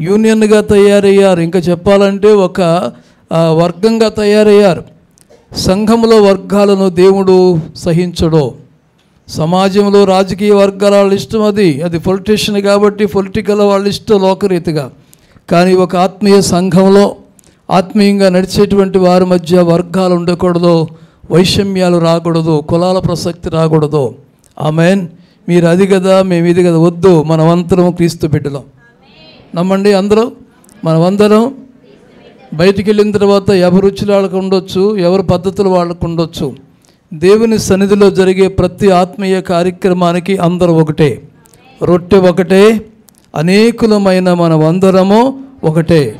యూనియన్గా తయారయ్యారు. ఇంకా చెప్పాలంటే ఒక వర్గంగా తయారయ్యారు. సంఘంలో వర్గాలను దేవుడు సహించడు. సమాజంలో రాజకీయ వర్గాల వాళ్ళ ఇష్టం అది. అది పొలిటీషియన్ కాబట్టి పొలిటికల్ వాళ్ళ ఇష్టం లోకరీతిగా. కానీ ఒక ఆత్మీయ సంఘంలో ఆత్మీయంగా నడిచేటువంటి వారి మధ్య వర్గాలు ఉండకూడదు. వైషమ్యాలు రాకూడదు కులాల ప్రసక్తి రాకూడదు. ఆమెన్. మీరు అది కదా మేము ఇది కదా వద్దు. మనమంతరం క్రీస్తు బిడ్డలం. నమ్మండి అందరూ? మనమందరం? బయటికి వెళ్ళిన తర్వాత ఎవరు రుచులు వాళ్ళకు ఉండొచ్చు ఎవరి పద్ధతులు వాళ్ళకు ఉండొచ్చు. దేవుని సన్నిధిలో జరిగే ప్రతి ఆత్మీయ కార్యక్రమానికి అందరూ ఒకటే. రొట్టె ఒకటే. అనేకులమైన మనమందరము ఒకటే.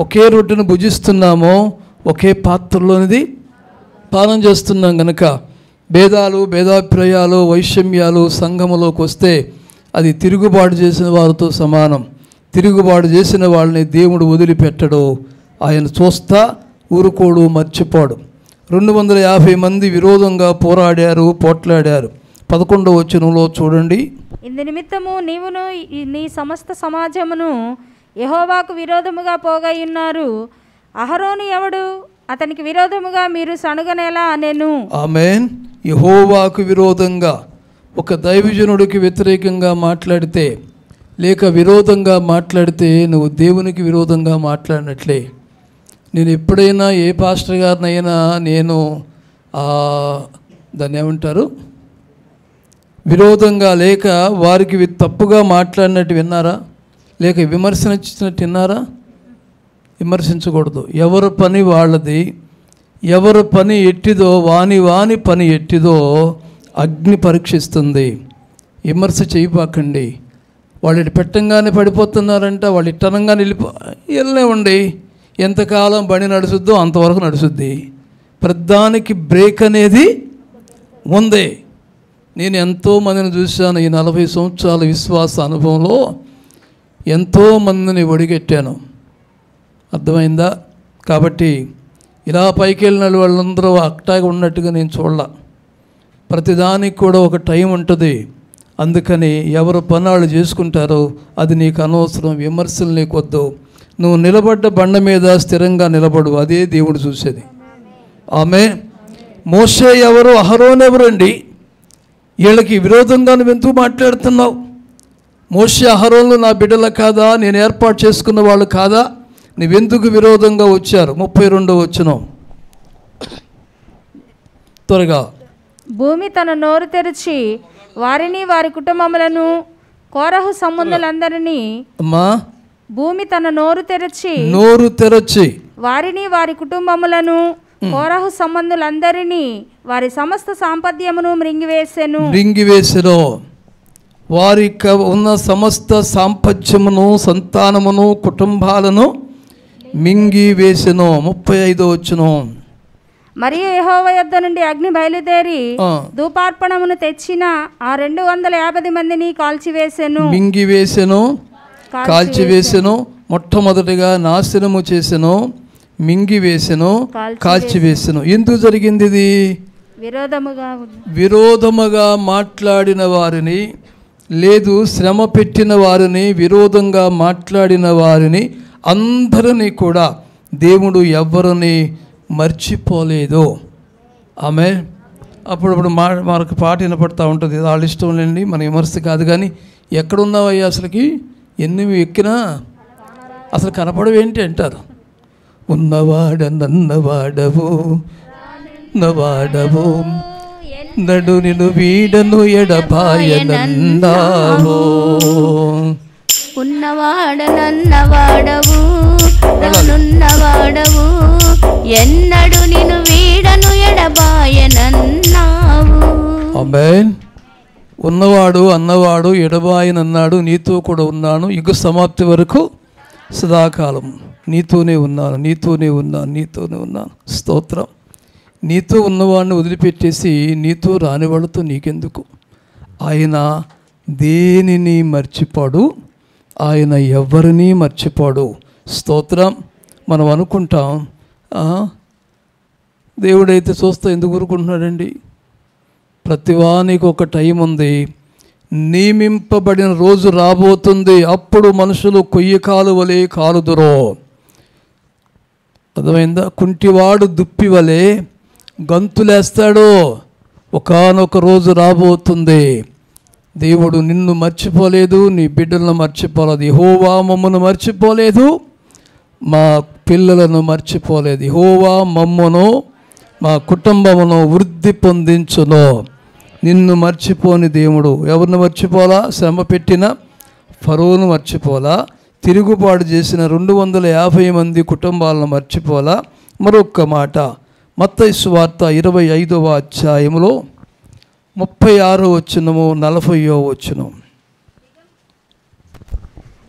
ఒకే రొట్టెను భుజిస్తున్నామో ఒకే పాత్రలోనిది పానం చేస్తున్నాం గనక భేదాలు భేదాభిప్రాయాలు వైషమ్యాలు సంఘములోకి వస్తే అది తిరుగుబాటు చేసిన వారితో సమానం. తిరుగుబాటు చేసిన వాళ్ళని దేవుడు వదిలిపెట్టడు. ఆయన చూస్తా ఊరుకోడు మర్చిపోడు. రెండు వందల యాభై మంది విరోధంగా పోరాడారు పోట్లాడారు. పదకొండవ వచనంలో చూడండి. ఇందు నిమిత్తము నీవును ఈ- నీ సమస్త సమాజమును యహోవాకు విరోధముగా పోగయ్యున్నారు అహరోను ఎవడు? అతనికి విరోధముగా మీరు సనుగనేలా అనెను. ఆమెన్. యహోవాకు విరోధంగా ఒక దైవజనుడికి వ్యతిరేకంగా మాట్లాడితే లేక విరోధంగా మాట్లాడితే నువ్వు దేవునికి విరోధంగా మాట్లాడినట్లే. నేను ఎప్పుడైనా ఏ పాస్టర్ గారినైనా నేను దాన్ని ఏమంటారు? విరోధంగా లేక వారికి తప్పుగా మాట్లాడినట్టు విన్నారా? లేక విమర్శన ఇచ్చినట్టు విన్నారా? విమర్శించకూడదు. ఎవరు పని వాళ్ళది ఎవరు పని ఎట్టిదో వాని వాని పని ఎట్టిదో అగ్ని పరీక్షిస్తుంది. విమర్శ చేయబాకండి వాళ్ళు ఇటు పెట్టంగానే పడిపోతున్నారంట వాళ్ళు ఇట్టనంగానే వెళ్ళనే ఉండి. ఎంతకాలం బండి నడుచుద్దో అంతవరకు నడుచుద్ది ప్రధానికి బ్రేక్ అనేది ఉంది నేను ఎంతో మందిని చూశాను ఈ నలభై సంవత్సరాల విశ్వాస అనుభవంలో. ఎంతో మందిని ఒడిగెట్టాను. అర్థమైందా? కాబట్టి ఇలా పైకి వెళ్ళిన వాళ్ళందరూ అట్టాగా ఉన్నట్టుగా నేను చూడాల. ప్రతిదానికి కూడా ఒక టైం ఉంటుంది. అందుకని ఎవరు పనాళ్ళు చేసుకుంటారో అది నీకు అనవసరం విమర్శలు నీకు వద్దు. నువ్వు నిలబడ్డ బండ మీద స్థిరంగా నిలబడు అదే దేవుడు చూసేది. ఆమె మోసే ఎవరు అహరోన్ ఎవరండి? వీళ్ళకి విరోధంగా నువ్వు ఎందుకు మాట్లాడుతున్నావు? మోసే అహరోన్లు నా బిడ్డల కాదా? నేను ఏర్పాటు చేసుకున్న వాళ్ళు కాదా? నువ్వెందుకు విరోధంగా వచ్చారు? ముప్పై రెండో వచ్చిన త్వరగా. భూమి తన నోరు తెరిచి వారిని వారి కుటుంబములను కోరహు సంబంధులందరినీ అమ్మా. భూమి తన నోరు తెరచి నోరు తెరచి. వారిని వారి కుటుంబములను కోరహు సంబంధులందరినీ వారి సమస్త సాంపద్యమును మృంగివేసెను. రింగివేసెను వారి ఉన్న సమస్త సాంపత్యమును సంతానమును కుటుంబాలను మింగి వేసెను ముప్పై ఐదో వచ్చును. మరియు యెహోవ యొద్ద నుండి అగ్ని బయలుదేరి. ధూపార్పణమును తెచ్చిన ఆ రెండు వందల యాభై మందిని కాల్చివేసెను మింగి వేసెను కాల్చి వేసెను. మొట్టమొదటిగా నాశనము చేసెను మింగి వేసెను కాల్చి కాల్చి వేసెను. ఎందుకు జరిగింది ఇది విరోధముగా. విరోధముగా మాట్లాడిన వారిని లేదు శ్రమ పెట్టిన వారిని విరోధంగా మాట్లాడిన వారిని అందరినీ కూడా దేవుడు ఎవరిని మర్చిపోలేదు. ఆమె అప్పుడప్పుడు మా మనకు పాట వినపడతా ఉంటుంది. వాళ్ళ ఇష్టం లేండి మన విమర్శ కాదు కానీ ఎక్కడున్నావయ్యా అసలుకి? ఎన్ని ఎక్కినా అసలు కనపడవేంటి అంటారు? ఉన్నవాడ నన్నవాడవు నవాడవు నడు నిన్ను వీడను ఎడబాయనన్నావు నున్నవాడవు ఎన్నడు నిన్ను వీడను ఎడబాయనన్నావు. అమ్మాన్ ఉన్నవాడు అన్నవాడు ఎడబాయనన్నాడు నీతో కూడా ఉన్నాను. యుగ సమాప్తి వరకు సదాకాలం నీతోనే ఉన్నాను నీతోనే ఉన్నాను నీతోనే ఉన్నాను. స్తోత్రం. నీతో ఉన్నవాడిని వదిలిపెట్టేసి నీతో రాని వాళ్ళతో నీకెందుకు? ఆయన దేనిని మర్చిపోడు? ఆయన ఎవరిని మర్చిపోడు? స్తోత్రం. మనం అనుకుంటాం దేవుడైతే చూస్తే ఎందుకు ఊరుకుంటున్నాడండి? ప్రతివానికి ఒక టైం ఉంది. నియమింపబడిన రోజు రాబోతుంది. అప్పుడు మనుషులు కొయ్యి కాలు వలె కాలుదురో. అర్థమైందా? కుంటివాడు దుప్పి వలె గంతులేస్తాడు. ఒకానొక రోజు రాబోతుంది. దేవుడు నిన్ను మర్చిపోలేదు నీ బిడ్డలను మర్చిపోలేదు హోవా మమ్మను మర్చిపోలేదు. మా పిల్లలను మర్చిపోలేదు. హోవా మమ్మను మా కుటుంబమును వృద్ధి పొందించును. నిన్ను మర్చిపోని దేవుడు ఎవరిని మర్చిపోలా? శ్రమ పెట్టిన ఫరోను మర్చిపోలా? తిరుగుబాటు చేసిన రెండు వందల యాభై మంది కుటుంబాలను మర్చిపోలా? మరొక్క మాట మత్తైసు వార్త ఇరవై ఐదవ అధ్యాయంలో ముప్పై ఆరో వచ్చినము నలభయో వచ్చును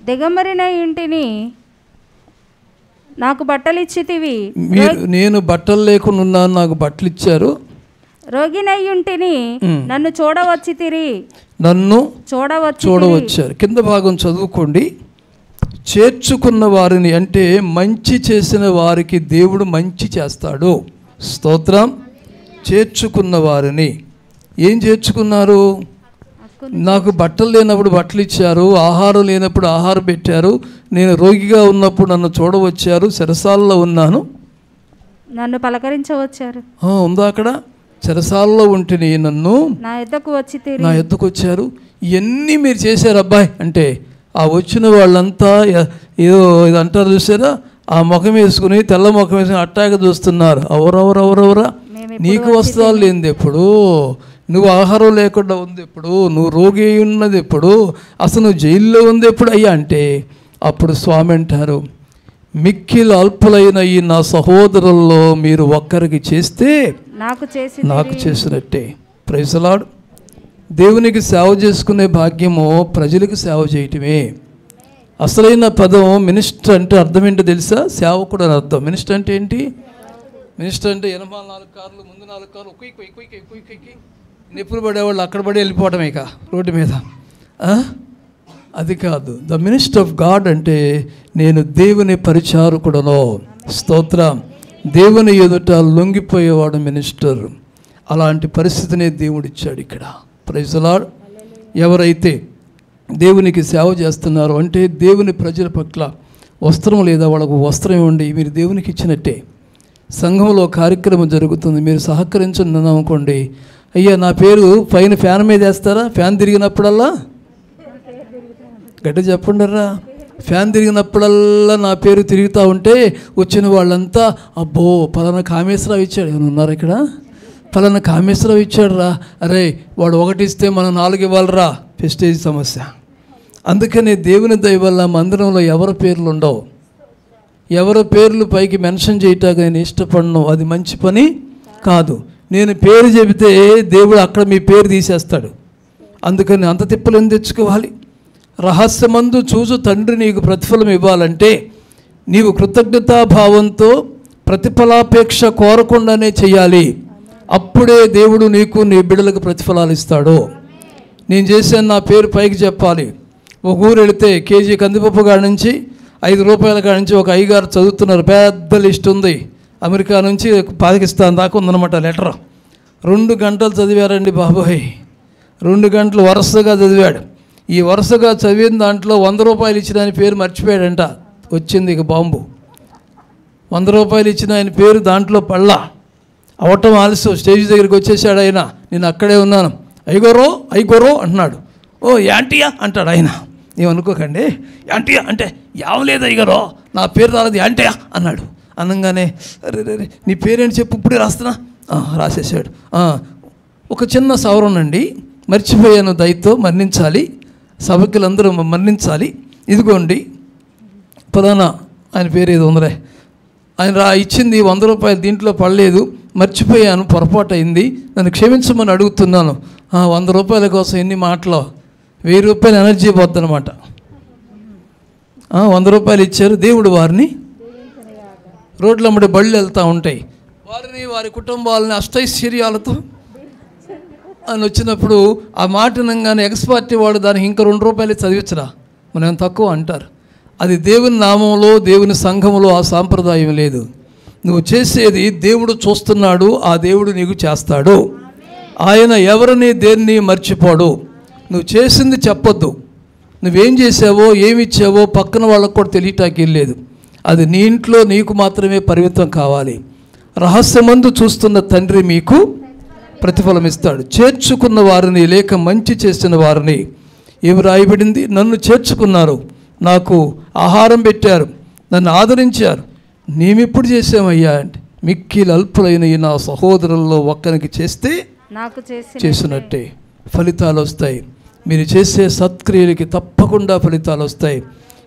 దిగమరిన ఇంటిని నాకు బట్టలిచ్చితివి. మీరు నేను బట్టలు లేకుండా ఉన్నాను నాకు బట్టలు ఇచ్చారు రోగినయ్యుంటిని నన్ను చూడవచ్చి తిరి నన్ను చూడవచ్చు చూడవచ్చారు. కింద భాగం చదువుకోండి. చేర్చుకున్న వారిని అంటే మంచి చేసిన వారికి దేవుడు మంచి చేస్తాడు. స్తోత్రం. చేర్చుకున్న వారిని. ఏం చేర్చుకున్నారు? నాకు బట్టలు లేనప్పుడు బట్టలు ఇచ్చారు ఆహారం లేనప్పుడు ఆహారం పెట్టారు నేను రోగిగా ఉన్నప్పుడు నన్ను చూడవచ్చారు చెరసాలలో ఉన్నాను. నన్ను పలకరించవచ్చారు. ఉందా అక్కడ? చెరసాలలో ఉంటేనే నన్ను నా యుద్ధకు వచ్చి నా ఎద్దుకు వచ్చారు. ఇవన్నీ మీరు చేశారు అబ్బాయి. అంటే ఆ వచ్చిన వాళ్ళంతా ఏదో ఇది అంటారు చూసారా? ఆ ముఖం వేసుకుని తెల్ల ముఖం వేసుకుని అట్టాగా చూస్తున్నారు. ఎవరెవరెవరెవరా? నీకు వస్త్రాలు లేనిది ఎప్పుడు నువ్వు ఆహారం లేకుండా ఉంది ఎప్పుడు? నువ్వు రోగి ఉన్నది ఎప్పుడు? అసలు నువ్వు జైల్లో ఉంది ఎప్పుడు? అయ్యా అంటే అప్పుడు స్వామి అంటారు మిక్కిలు అల్పులైన ఈ నా సహోదరుల్లో మీరు ఒక్కరికి చేస్తే నాకు చేసి నాకు చేసినట్టే. ప్రైసలాడు దేవునికి సేవ చేసుకునే భాగ్యము ప్రజలకు సేవ చేయటమే. అసలైన పదం మినిస్టర్ అంటే అర్థం ఏంటో తెలుసా? సేవకుడు అని అర్థం. మినిస్టర్ అంటే ఏంటి? మినిస్టర్ అంటే ఎనభై నాలుగు కార్లు ముందు నాలుగు కార్లు కుయ్ కుయ్ కుయ్ కుయ్ కుయ్ కుయ్ నిప్పులు పడేవాళ్ళు అక్కడ పడి వెళ్ళిపోవటం ఇక రోడ్డు మీద. అది కాదు. ద మినిస్టర్ ఆఫ్ గాడ్ అంటే నేను దేవుని పరిచారకుడను. స్తోత్రం. దేవుని ఎదుట లొంగిపోయేవాడు మినిస్టర్ అలాంటి పరిస్థితినే దేవుడిచ్చాడు ఇక్కడ. ప్రైజలాడ్ ఎవరైతే దేవునికి సేవ చేస్తున్నారో అంటే దేవుని ప్రజల పట్ల వస్త్రం లేదా వాళ్ళకు వస్త్రం ఇవ్వండి మీరు దేవునికి ఇచ్చినట్టే. సంఘంలో కార్యక్రమం జరుగుతుంది. మీరు సహకరించండి అనుకోండి అయ్యా నా పేరు పైన ఫ్యాన్ మీద వేస్తారా? ఫ్యాన్ తిరిగినప్పుడల్లా? గట్టి చెప్పండిరా ఫ్యాన్ తిరిగినప్పుడల్లా నా పేరు తిరుగుతూ ఉంటే వచ్చిన వాళ్ళంతా అబ్బో పలానా కామేశ్వరావు ఇచ్చాడు. ఏమైనా ఉన్నారు ఇక్కడ? పలానా కామేశ్వరావు ఇచ్చాడురా. అరే వాడు ఒకటి ఇస్తే మనం నాలుగు ఇవ్వాలరా. ప్రెస్టేజ్ సమస్య. అందుకనే దేవుని దయ వల్ల మందిరంలో ఎవరి పేర్లు ఉండవు. ఎవరి పేర్లు పైకి మెన్షన్ చేయటానికి నేను ఇష్టపడను. అది మంచి పని కాదు. నేను పేరు చెబితే దేవుడు అక్కడ మీ పేరు తీసేస్తాడు. అందుకని అంత తిప్పలు తెచ్చుకోవాలి. రహస్యమందు చూసు తండ్రి నీకు ప్రతిఫలం ఇవ్వాలంటే నీవు కృతజ్ఞతాభావంతో ప్రతిఫలాపేక్ష కోరకుండానే చేయాలి అప్పుడే దేవుడు నీకు నీ బిడ్డలకు ప్రతిఫలాలు ఇస్తాడు. నేను చేశాను నా పేరు పైకి చెప్పాలి. ఒక ఊరు వెళితే కేజీ కందిపప్పు కాడ నుంచి ఐదు రూపాయల కాడ నుంచి ఒక అయ్యగారు చదువుతున్నారు. పెద్ద లిస్ట్ ఉంది. అమెరికా నుంచి పాకిస్తాన్ దాకా ఉందన్నమాట లెటర్. రెండు గంటలు చదివారండి బాబోయ్. రెండు గంటలు వరుసగా చదివాడు. ఈ వరుసగా చదివిన దాంట్లో వంద రూపాయలు ఇచ్చిన ఆయన పేరు మర్చిపోయాడంట. వచ్చింది ఇక బాంబు. వంద రూపాయలు ఇచ్చిన ఆయన పేరు దాంట్లో పళ్ళ. అవటం ఆలస్యం. స్టేజ్ దగ్గరికి వచ్చేసాడు ఆయన. నేను అక్కడే ఉన్నాను. ఐగోరో ఐగోరో అంటున్నాడు. ఓ యాంటీయా అంటాడు ఆయన. ఏమనుకోకండి. యాంటీయా అంటే యావలేదు అయ్యగారో. నా పేరు రాలేదు యాంటీయా అన్నాడు. అనగానే అరే రే నీ పేరేంటి చెప్పు ఇప్పుడే రాస్తున్నా. రాసేసాడు ఒక చిన్న సవరణ అండి మర్చిపోయాను దయతో మరణించాలి. సభకులందరూ మరణించాలి. ఇదిగోండి. ప్రధాన ఆయన పేరు ఏదో ఉందిలే. ఆయన రా ఇచ్చింది వంద రూపాయలు దీంట్లో పడలేదు. మర్చిపోయాను పొరపాటు అయింది నన్ను క్షమించమని అడుగుతున్నాను. వంద రూపాయల కోసం ఎన్ని మాటలు? వెయ్యి రూపాయలు ఎనర్జీ పోద్దనమాట వంద రూపాయలు ఇచ్చారు దేవుడు వారిని. రోడ్ల అమ్మడి బళ్ళు వెళ్తూ ఉంటాయి. వారిని వారి కుటుంబాలని అష్టైశ్వర్యాలతో అని వచ్చినప్పుడు ఆ మాట నంగానే ఎక్స్పార్టీ వాడు దానికి ఇంకా రెండు రూపాయలు చదివించరా? మనం ఏం తక్కువ అంటారు. అది దేవుని నామంలో దేవుని సంఘములో ఆ సాంప్రదాయం లేదు. నువ్వు చేసేది దేవుడు చూస్తున్నాడు ఆ దేవుడు నీకు చేస్తాడు. ఆయన ఎవరిని దేన్ని మర్చిపోడు. నువ్వు చేసింది చెప్పొద్దు. నువ్వేం చేసావో ఏమి ఇచ్చావో పక్కన వాళ్ళకు కూడా తెలియటాకి లేదు. అది నీ ఇంట్లో నీకు మాత్రమే పరిమితం కావాలి. రహస్యమందు చూస్తున్న తండ్రి మీకు ప్రతిఫలం ఇస్తాడు చేర్చుకున్న వారిని లేక మంచి చేసిన వారిని ఏమి రాయబడింది? నన్ను చేర్చుకున్నారు. నాకు ఆహారం పెట్టారు. నన్ను ఆదరించారు. మేమెప్పుడు చేసామయ్యా అంటే మిక్కిలి అల్పులైన ఈ నా సహోదరుల్లో ఒక్కరికి చేస్తే నాకు చేసిన చేసినట్టే ఫలితాలు వస్తాయి మీరు చేసే సత్క్రియలకి తప్పకుండా ఫలితాలు వస్తాయి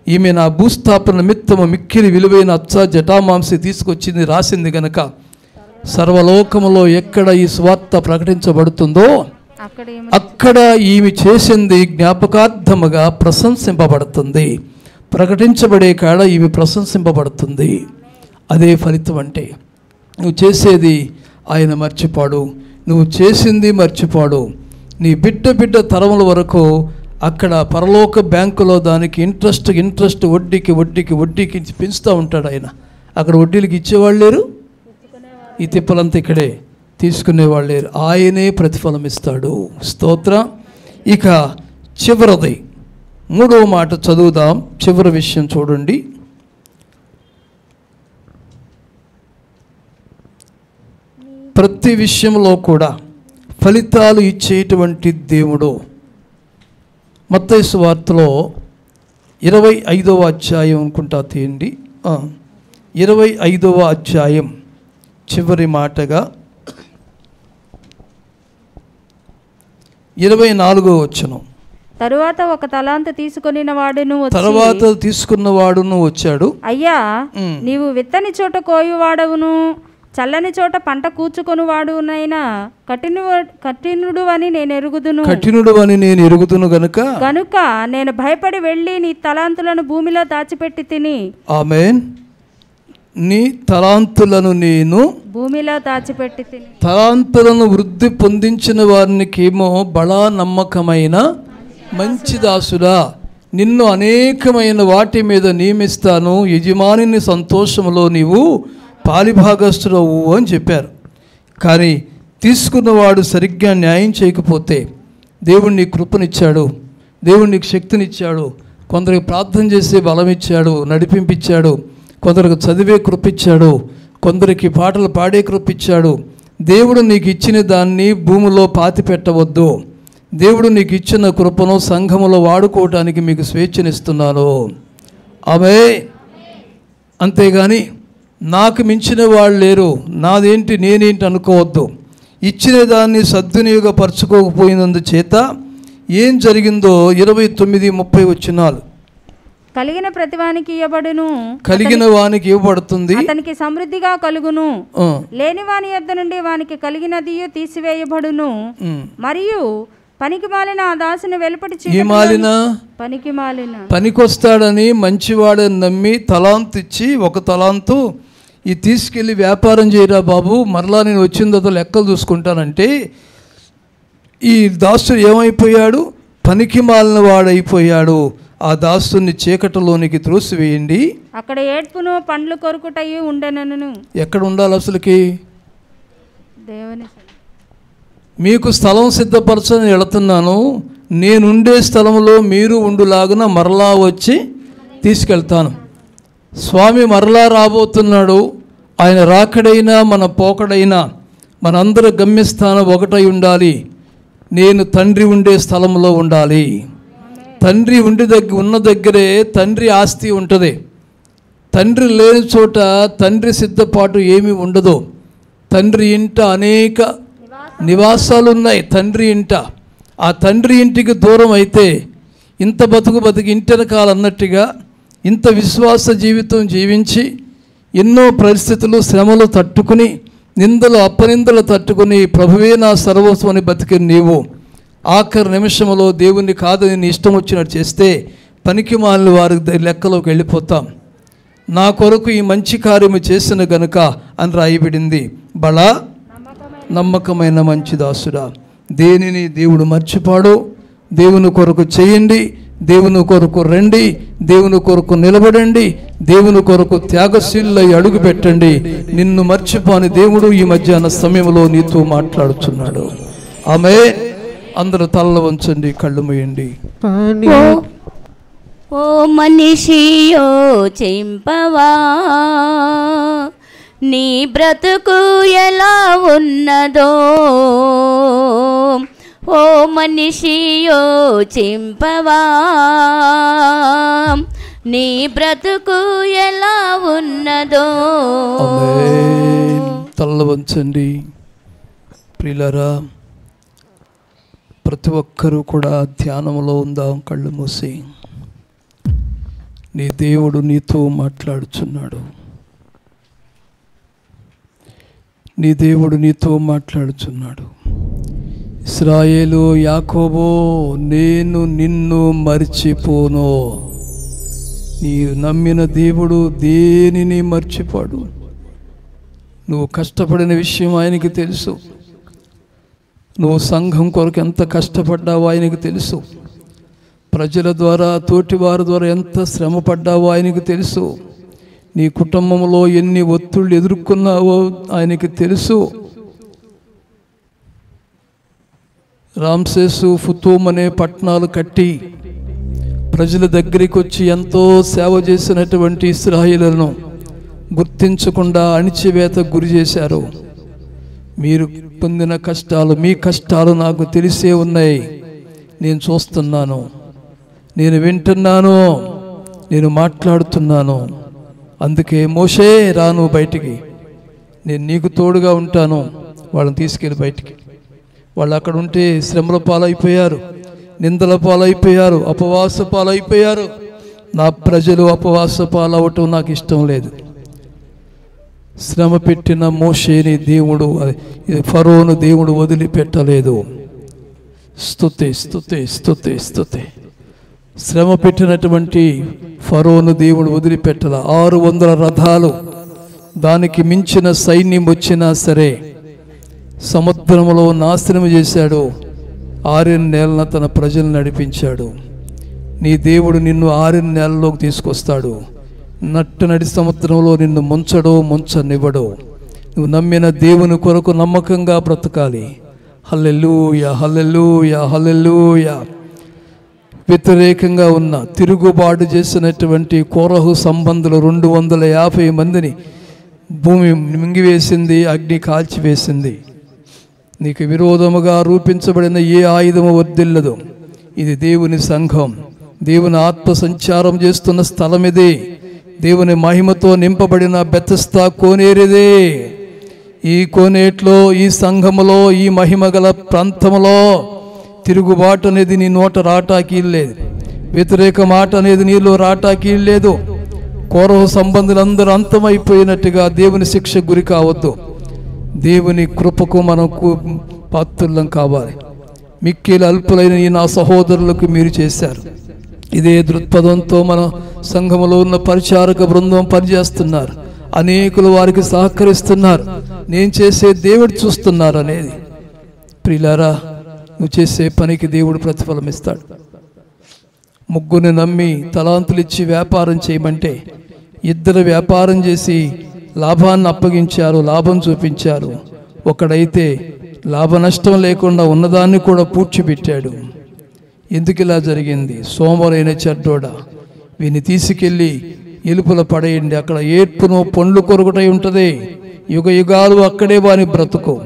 ఈమె నా భూస్థాపన నిమిత్తము మిక్కిలి విలువైన అచ్చ జటామాంసి తీసుకొచ్చింది రాసింది గనక. సర్వలోకములో ఎక్కడ ఈ స్వార్థ ప్రకటించబడుతుందో అక్కడ ఈమె చేసింది జ్ఞాపకార్థముగా ప్రశంసింపబడుతుంది. ప్రకటించబడే కాడ ఈమె ప్రశంసింపబడుతుంది. అదే ఫలితం అంటే నువ్వు చేసేది ఆయన మర్చిపోడు నువ్వు చేసింది మర్చిపోడు. నీ బిడ్డ బిడ్డ తరముల వరకు అక్కడ పరలోక బ్యాంకులో దానికి ఇంట్రెస్ట్ ఇంట్రెస్ట్ వడ్డీకి వడ్డీకి వడ్డీకి పెంచుతూ ఉంటాడు ఆయన. అక్కడ వడ్డీలకి ఇచ్చేవాళ్ళు లేరు. ఈ తిప్పలంతా ఇక్కడే తీసుకునేవాళ్ళు లేరు. ఆయనే ప్రతిఫలం ఇస్తాడు. స్తోత్ర. ఇక చివరిది. మూడవ మాట చదువుదాం. చివరి విషయం చూడండి. ప్రతి విషయంలో కూడా ఫలితాలు ఇచ్చేటువంటి దేవుడు. మత్తైసు వార్తలో ఇరవై ఐదవ అధ్యాయం అనుకుంటా తీయండి. ఇరవై ఐదవ అధ్యాయం చివరి మాటగా ఇరవై నాలుగో వచ్చను తరువాత ఒక తలాంత తీసుకొనిన వాడును తర్వాత తీసుకున్నవాడును వచ్చాడు. అయ్యా. నీవు విత్తని చోట కోయువాడవును. చల్లని చోట పంట కూర్చుకొనువాడునైనా కఠిను కఠినుడు అని నేను ఎరుగుదును. కఠినుడు అని నేను ఎరుగుతును గనుక? గనుక నేను భయపడి వెళ్ళి నీ తలాంతులను భూమిలో దాచిపెట్టి తిని ఆమెన్. నీ తలాంతులను నేను భూమిలో దాచిపెట్టి తిని తలాంతులను వృద్ధి పొందించిన వారినికేమో బలా నమ్మకమైన మంచి దాసుడా. నిన్ను అనేకమైన వాటి మీద నియమిస్తాను. యజమానిని సంతోషములో నీవు పాలిభాగస్తుడవు అని చెప్పారు. కానీ తీసుకున్నవాడు సరిగ్గా న్యాయం చేయకపోతే దేవుడు నీకు కృపనిచ్చాడు దేవుడు నీకు శక్తినిచ్చాడు కొందరికి ప్రార్థన చేసే బలం ఇచ్చాడు నడిపింపించాడు కొందరికి చదివే కృపిచ్చాడు కొందరికి పాటలు పాడే కృపిచ్చాడు. దేవుడు నీకు ఇచ్చిన దాన్ని భూమిలో పాతి పెట్టవద్దు దేవుడు నీకు ఇచ్చిన కృపను సంఘములో వాడుకోవటానికి మీకు స్వేచ్ఛనిస్తున్నాను. ఆమె అంతేగాని నాకు మించిన వాళ్ళు లేరు. నాదేంటి నేనేంటి అనుకోవద్దు. ఇచ్చిన దాన్ని సద్వినియోగపరచుకోకపోయినందు చేత ఏం జరిగిందో ఇరవై తొమ్మిది ముప్పై వచ్చినాలు కలిగిన ప్రతివానికి ఇవ్వబడును. కలిగిన వానికి ఇవ్వబడుతుంది. అతనికి సమృద్ధిగా కలుగును. లేని వాని యొద్ద నుండి వానికి కలిగినది తీసివేయబడును. మరియు పనికి మాలిన ఆ దాసుని వెలుపటి చీకటిలో- మాలిన పనికి మాలిన పనికొస్తాడని మంచివాడని నమ్మి తలాంతు ఇచ్చి ఒక తలాంతు ఈ తీసుకెళ్ళి వ్యాపారం చేయరా బాబు మరలా నేను వచ్చిన తర్వాత లెక్కలు చూసుకుంటానంటే ఈ దాసుడు ఏమైపోయాడు? పనికి మాలిన వాడైపోయాడు ఆ దాసుని చీకటిలోనికి త్రోసివేయండి. అక్కడ ఏడ్పును పండ్లు కొరుకుటయి ఉండెనను. ఎక్కడ ఉండాలి అసలుకి? దేవుని మీకు స్థలం సిద్ధపరచని వెళుతున్నాను నేనుండే స్థలంలో మీరు ఉండులాగున మరలా వచ్చి తీసుకెళ్తాను. స్వామి మరలా రాబోతున్నాడు. ఆయన రాకడైనా మన పోకడైనా మనందరి గమ్యస్థానం ఒకటై ఉండాలి. నేను తండ్రి ఉండే స్థలంలో ఉండాలి. తండ్రి ఉండి దగ్గర ఉన్న దగ్గరే తండ్రి ఆస్తి ఉంటుంది. తండ్రి లేని చోట తండ్రి సిద్ధపాటు ఏమీ ఉండదు. తండ్రి ఇంట అనేక నివాసాలు ఉన్నాయి తండ్రి ఇంట. ఆ తండ్రి ఇంటికి దూరం అయితే ఇంత బతుకు బతికి ఇంటెనకాలన్నట్టుగా ఇంత విశ్వాస జీవితం జీవించి ఎన్నో పరిస్థితులు శ్రమలు తట్టుకుని నిందలు అప్పనిందలు తట్టుకుని ప్రభువే నా సర్వస్వం అని బతికి నీవు. ఆఖరి నిమిషంలో దేవుణ్ణి కాదని నీ ఇష్టం వచ్చినట్టు చేస్తే పనికి మాలిన వారి లెక్కలోకి వెళ్ళిపోతాం. నా కొరకు ఈ మంచి కార్యము చేసిన గనుక అని రాయబడింది. బళ నమ్మకమైన మంచి దాసుడా. దేనిని దేవుడు మర్చిపాడో దేవుని కొరకు చేయండి దేవుని కొరకు రండి దేవుని కొరకు నిలబడండి దేవుని కొరకు త్యాగశీలై అడుగు పెట్టండి. నిన్ను మర్చిపోని దేవుడు ఈ మధ్యాహ్న సమయంలో నీతో మాట్లాడుచున్నాడు. ఆమె అందరూ తల్ల వంచండి కళ్ళు మూయండి. ఓ ఓ మనిషియో చింపవా. నీ బ్రతుకు ఎలా ఉన్నదో. ఓ మనిషియో చింపవా నీ బ్రతుకు ఎలా ఉన్నదో. ఆమేన్. తల్ల వంచండి. ప్రతి ఒక్కరూ కూడా ధ్యానంలో ఉందాం కళ్ళు మూసి. నీ దేవుడు నీతో మాట్లాడుచున్నాడు. నీ దేవుడు నీతో మాట్లాడుచున్నాడు. ఇస్రాయేలు యాకోబో నేను నిన్ను మర్చిపోను. నీ నమ్మిన దేవుడు దేనిని మర్చిపోడు? నువ్వు కష్టపడిన విషయం ఆయనకి తెలుసు. నువ్వు సంఘం కొరకు ఎంత కష్టపడ్డావో ఆయనకు తెలుసు. ప్రజల ద్వారా తోటివారి ద్వారా ఎంత శ్రమ పడ్డావో ఆయనకు తెలుసు. నీ కుటుంబంలో ఎన్ని ఒత్తిళ్ళు ఎదుర్కొన్నావో ఆయనకి తెలుసు. రామ్సేసు ఫుతూమ్ అనే పట్టణాలు కట్టి ప్రజల దగ్గరికి వచ్చి ఎంతో సేవ చేసినటువంటి ఇస్రాయిలను గుర్తించకుండా అణిచివేత గురి చేశారు. మీరు పొందిన కష్టాలు మీ కష్టాలు నాకు తెలిసే ఉన్నాయి. నేను చూస్తున్నాను. నేను వింటున్నాను. నేను మాట్లాడుతున్నాను. అందుకే మోషే రాను బయటికి. నేను నీకు తోడుగా ఉంటాను. వాళ్ళని తీసుకెళ్ళి బయటికి. వాళ్ళు అక్కడ ఉంటే శ్రమల పాలైపోయారు. నిందల పాలైపోయారు. అపవాస పాలైపోయారు. నా ప్రజలు అపవాస పాలవటం నాకు ఇష్టం లేదు. శ్రమ పెట్టిన మోషేని దేవుడు ఫరోను దేవుడు వదిలిపెట్టలేదు. స్తుతి స్తుతి స్తుతి స్తుతి. శ్రమ పెట్టినటువంటి ఫరోను దేవుడు వదిలిపెట్టల. ఆరు వందల రథాలు. దానికి మించిన సైన్యం వచ్చినా సరే సముద్రంలో నాశనం చేశాడు. ఆరిన నెలన తన ప్రజలను నడిపించాడు. నీ దేవుడు నిన్ను ఆరిన నెలలోకి తీసుకొస్తాడు. నట్టనడి సముద్రంలో నిన్ను ముంచడో ముంచనివ్వడో. నువ్వు నమ్మిన దేవుని కొరకు నమ్మకంగా బ్రతకాలి. హల్లెలూయ హల్లెలూయ హల్లెలూయ. వ్యతిరేకంగా ఉన్న తిరుగుబాటు చేసినటువంటి కోరహు సంబంధులు రెండు వందల యాభై మందిని భూమి మింగివేసింది అగ్ని కాల్చివేసింది. నీకు విరోధముగా రూపించబడిన ఏ ఆయుధము వర్దిల్లదు ఇది దేవుని సంఘం. దేవుని ఆత్మ సంచారం చేస్తున్న స్థలం ఇది దేవుని మహిమతో నింపబడిన బెతస్తా కోనేరిదే. ఈ కోనేట్లో ఈ సంఘములో ఈ మహిమ గల ప్రాంతములో తిరుగుబాటు అనేది నీ నోట రాటాకి లేదు. వ్యతిరేక మాట అనేది నీలో రాటాకి లేదు. కౌరవ సంబంధులందరూ అంతమైపోయినట్టుగా దేవుని శిక్ష గురి కావద్దు. దేవుని కృపకు మనకు పాత్రులం కావాలి. మిక్కిలి అల్పులైన ఈ నా సహోదరులకు మీరు చేశారు. ఇదే దృక్పథంతో మన సంఘములో ఉన్న పరిచారక బృందం పనిచేస్తున్నారు. అనేకులు వారికి సహకరిస్తున్నారు. నేను చేసే దేవుడు చూస్తున్నారు అనేది. ప్రిలారా నువ్వు చేసే పనికి దేవుడు ప్రతిఫలం ఇస్తాడు ముగ్గురిని నమ్మి తలాంతులు ఇచ్చి వ్యాపారం చేయమంటే ఇద్దరు వ్యాపారం చేసి లాభాన్ని అప్పగించారు లాభం చూపించారు. ఒకడైతే లాభ నష్టం లేకుండా ఉన్నదాన్ని కూడా పూడ్చిపెట్టాడు. ఎందుకు ఇలా జరిగింది? సోమరైన చెడ్డోడ వీని తీసుకెళ్ళి ఎలుపుల పడేయండి. అక్కడ ఏర్పును పండ్లు కొరుకుటై ఉంటుంది. యుగ యుగాలు అక్కడే వాని బ్రతుకు.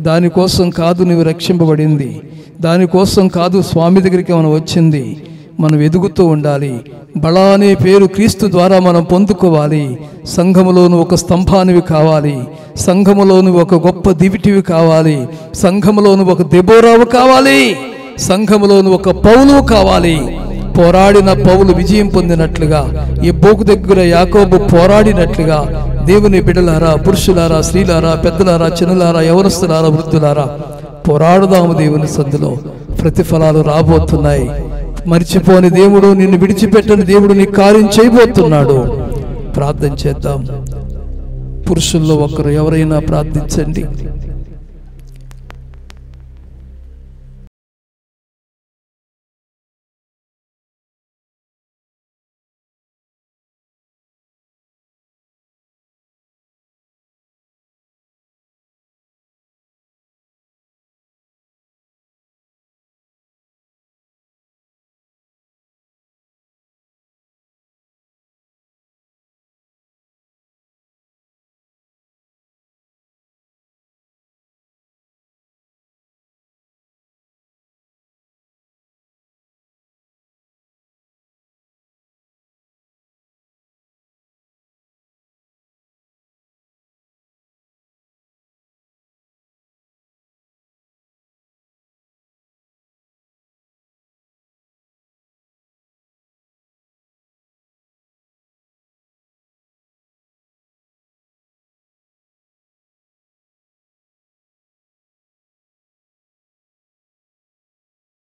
దానికోసం కాదు నువ్వు రక్షింపబడింది. దానికోసం కాదు స్వామి దగ్గరికి మనం వచ్చింది. మనం ఎదుగుతూ ఉండాలి. బళ అనే పేరు క్రీస్తు ద్వారా మనం పొందుకోవాలి. సంఘములోను ఒక స్తంభానివి కావాలి. సంఘములోను ఒక గొప్ప దివిటివి కావాలి. సంఘములోను ఒక దెబోరావు కావాలి. సంఘములోను ఒక పౌలు కావాలి. పోరాడిన పౌలు విజయం పొందినట్లుగా ఈ బోకు దగ్గర యాకోబు పోరాడినట్లుగా దేవుని బిడలారా పురుషులారా స్త్రీలారా పెద్దలారా చిన్నలారా యవనస్తులారా వృద్ధులారా పోరాడుదాము దేవుని సందులో ప్రతిఫలాలు రాబోతున్నాయి. మర్చిపోని దేవుడు నిన్ను విడిచిపెట్టని దేవుడు నీ కార్యం చేయబోతున్నాడు. ప్రార్థన చేద్దాం. పురుషుల్లో ఒకరు ఎవరైనా ప్రార్థించండి.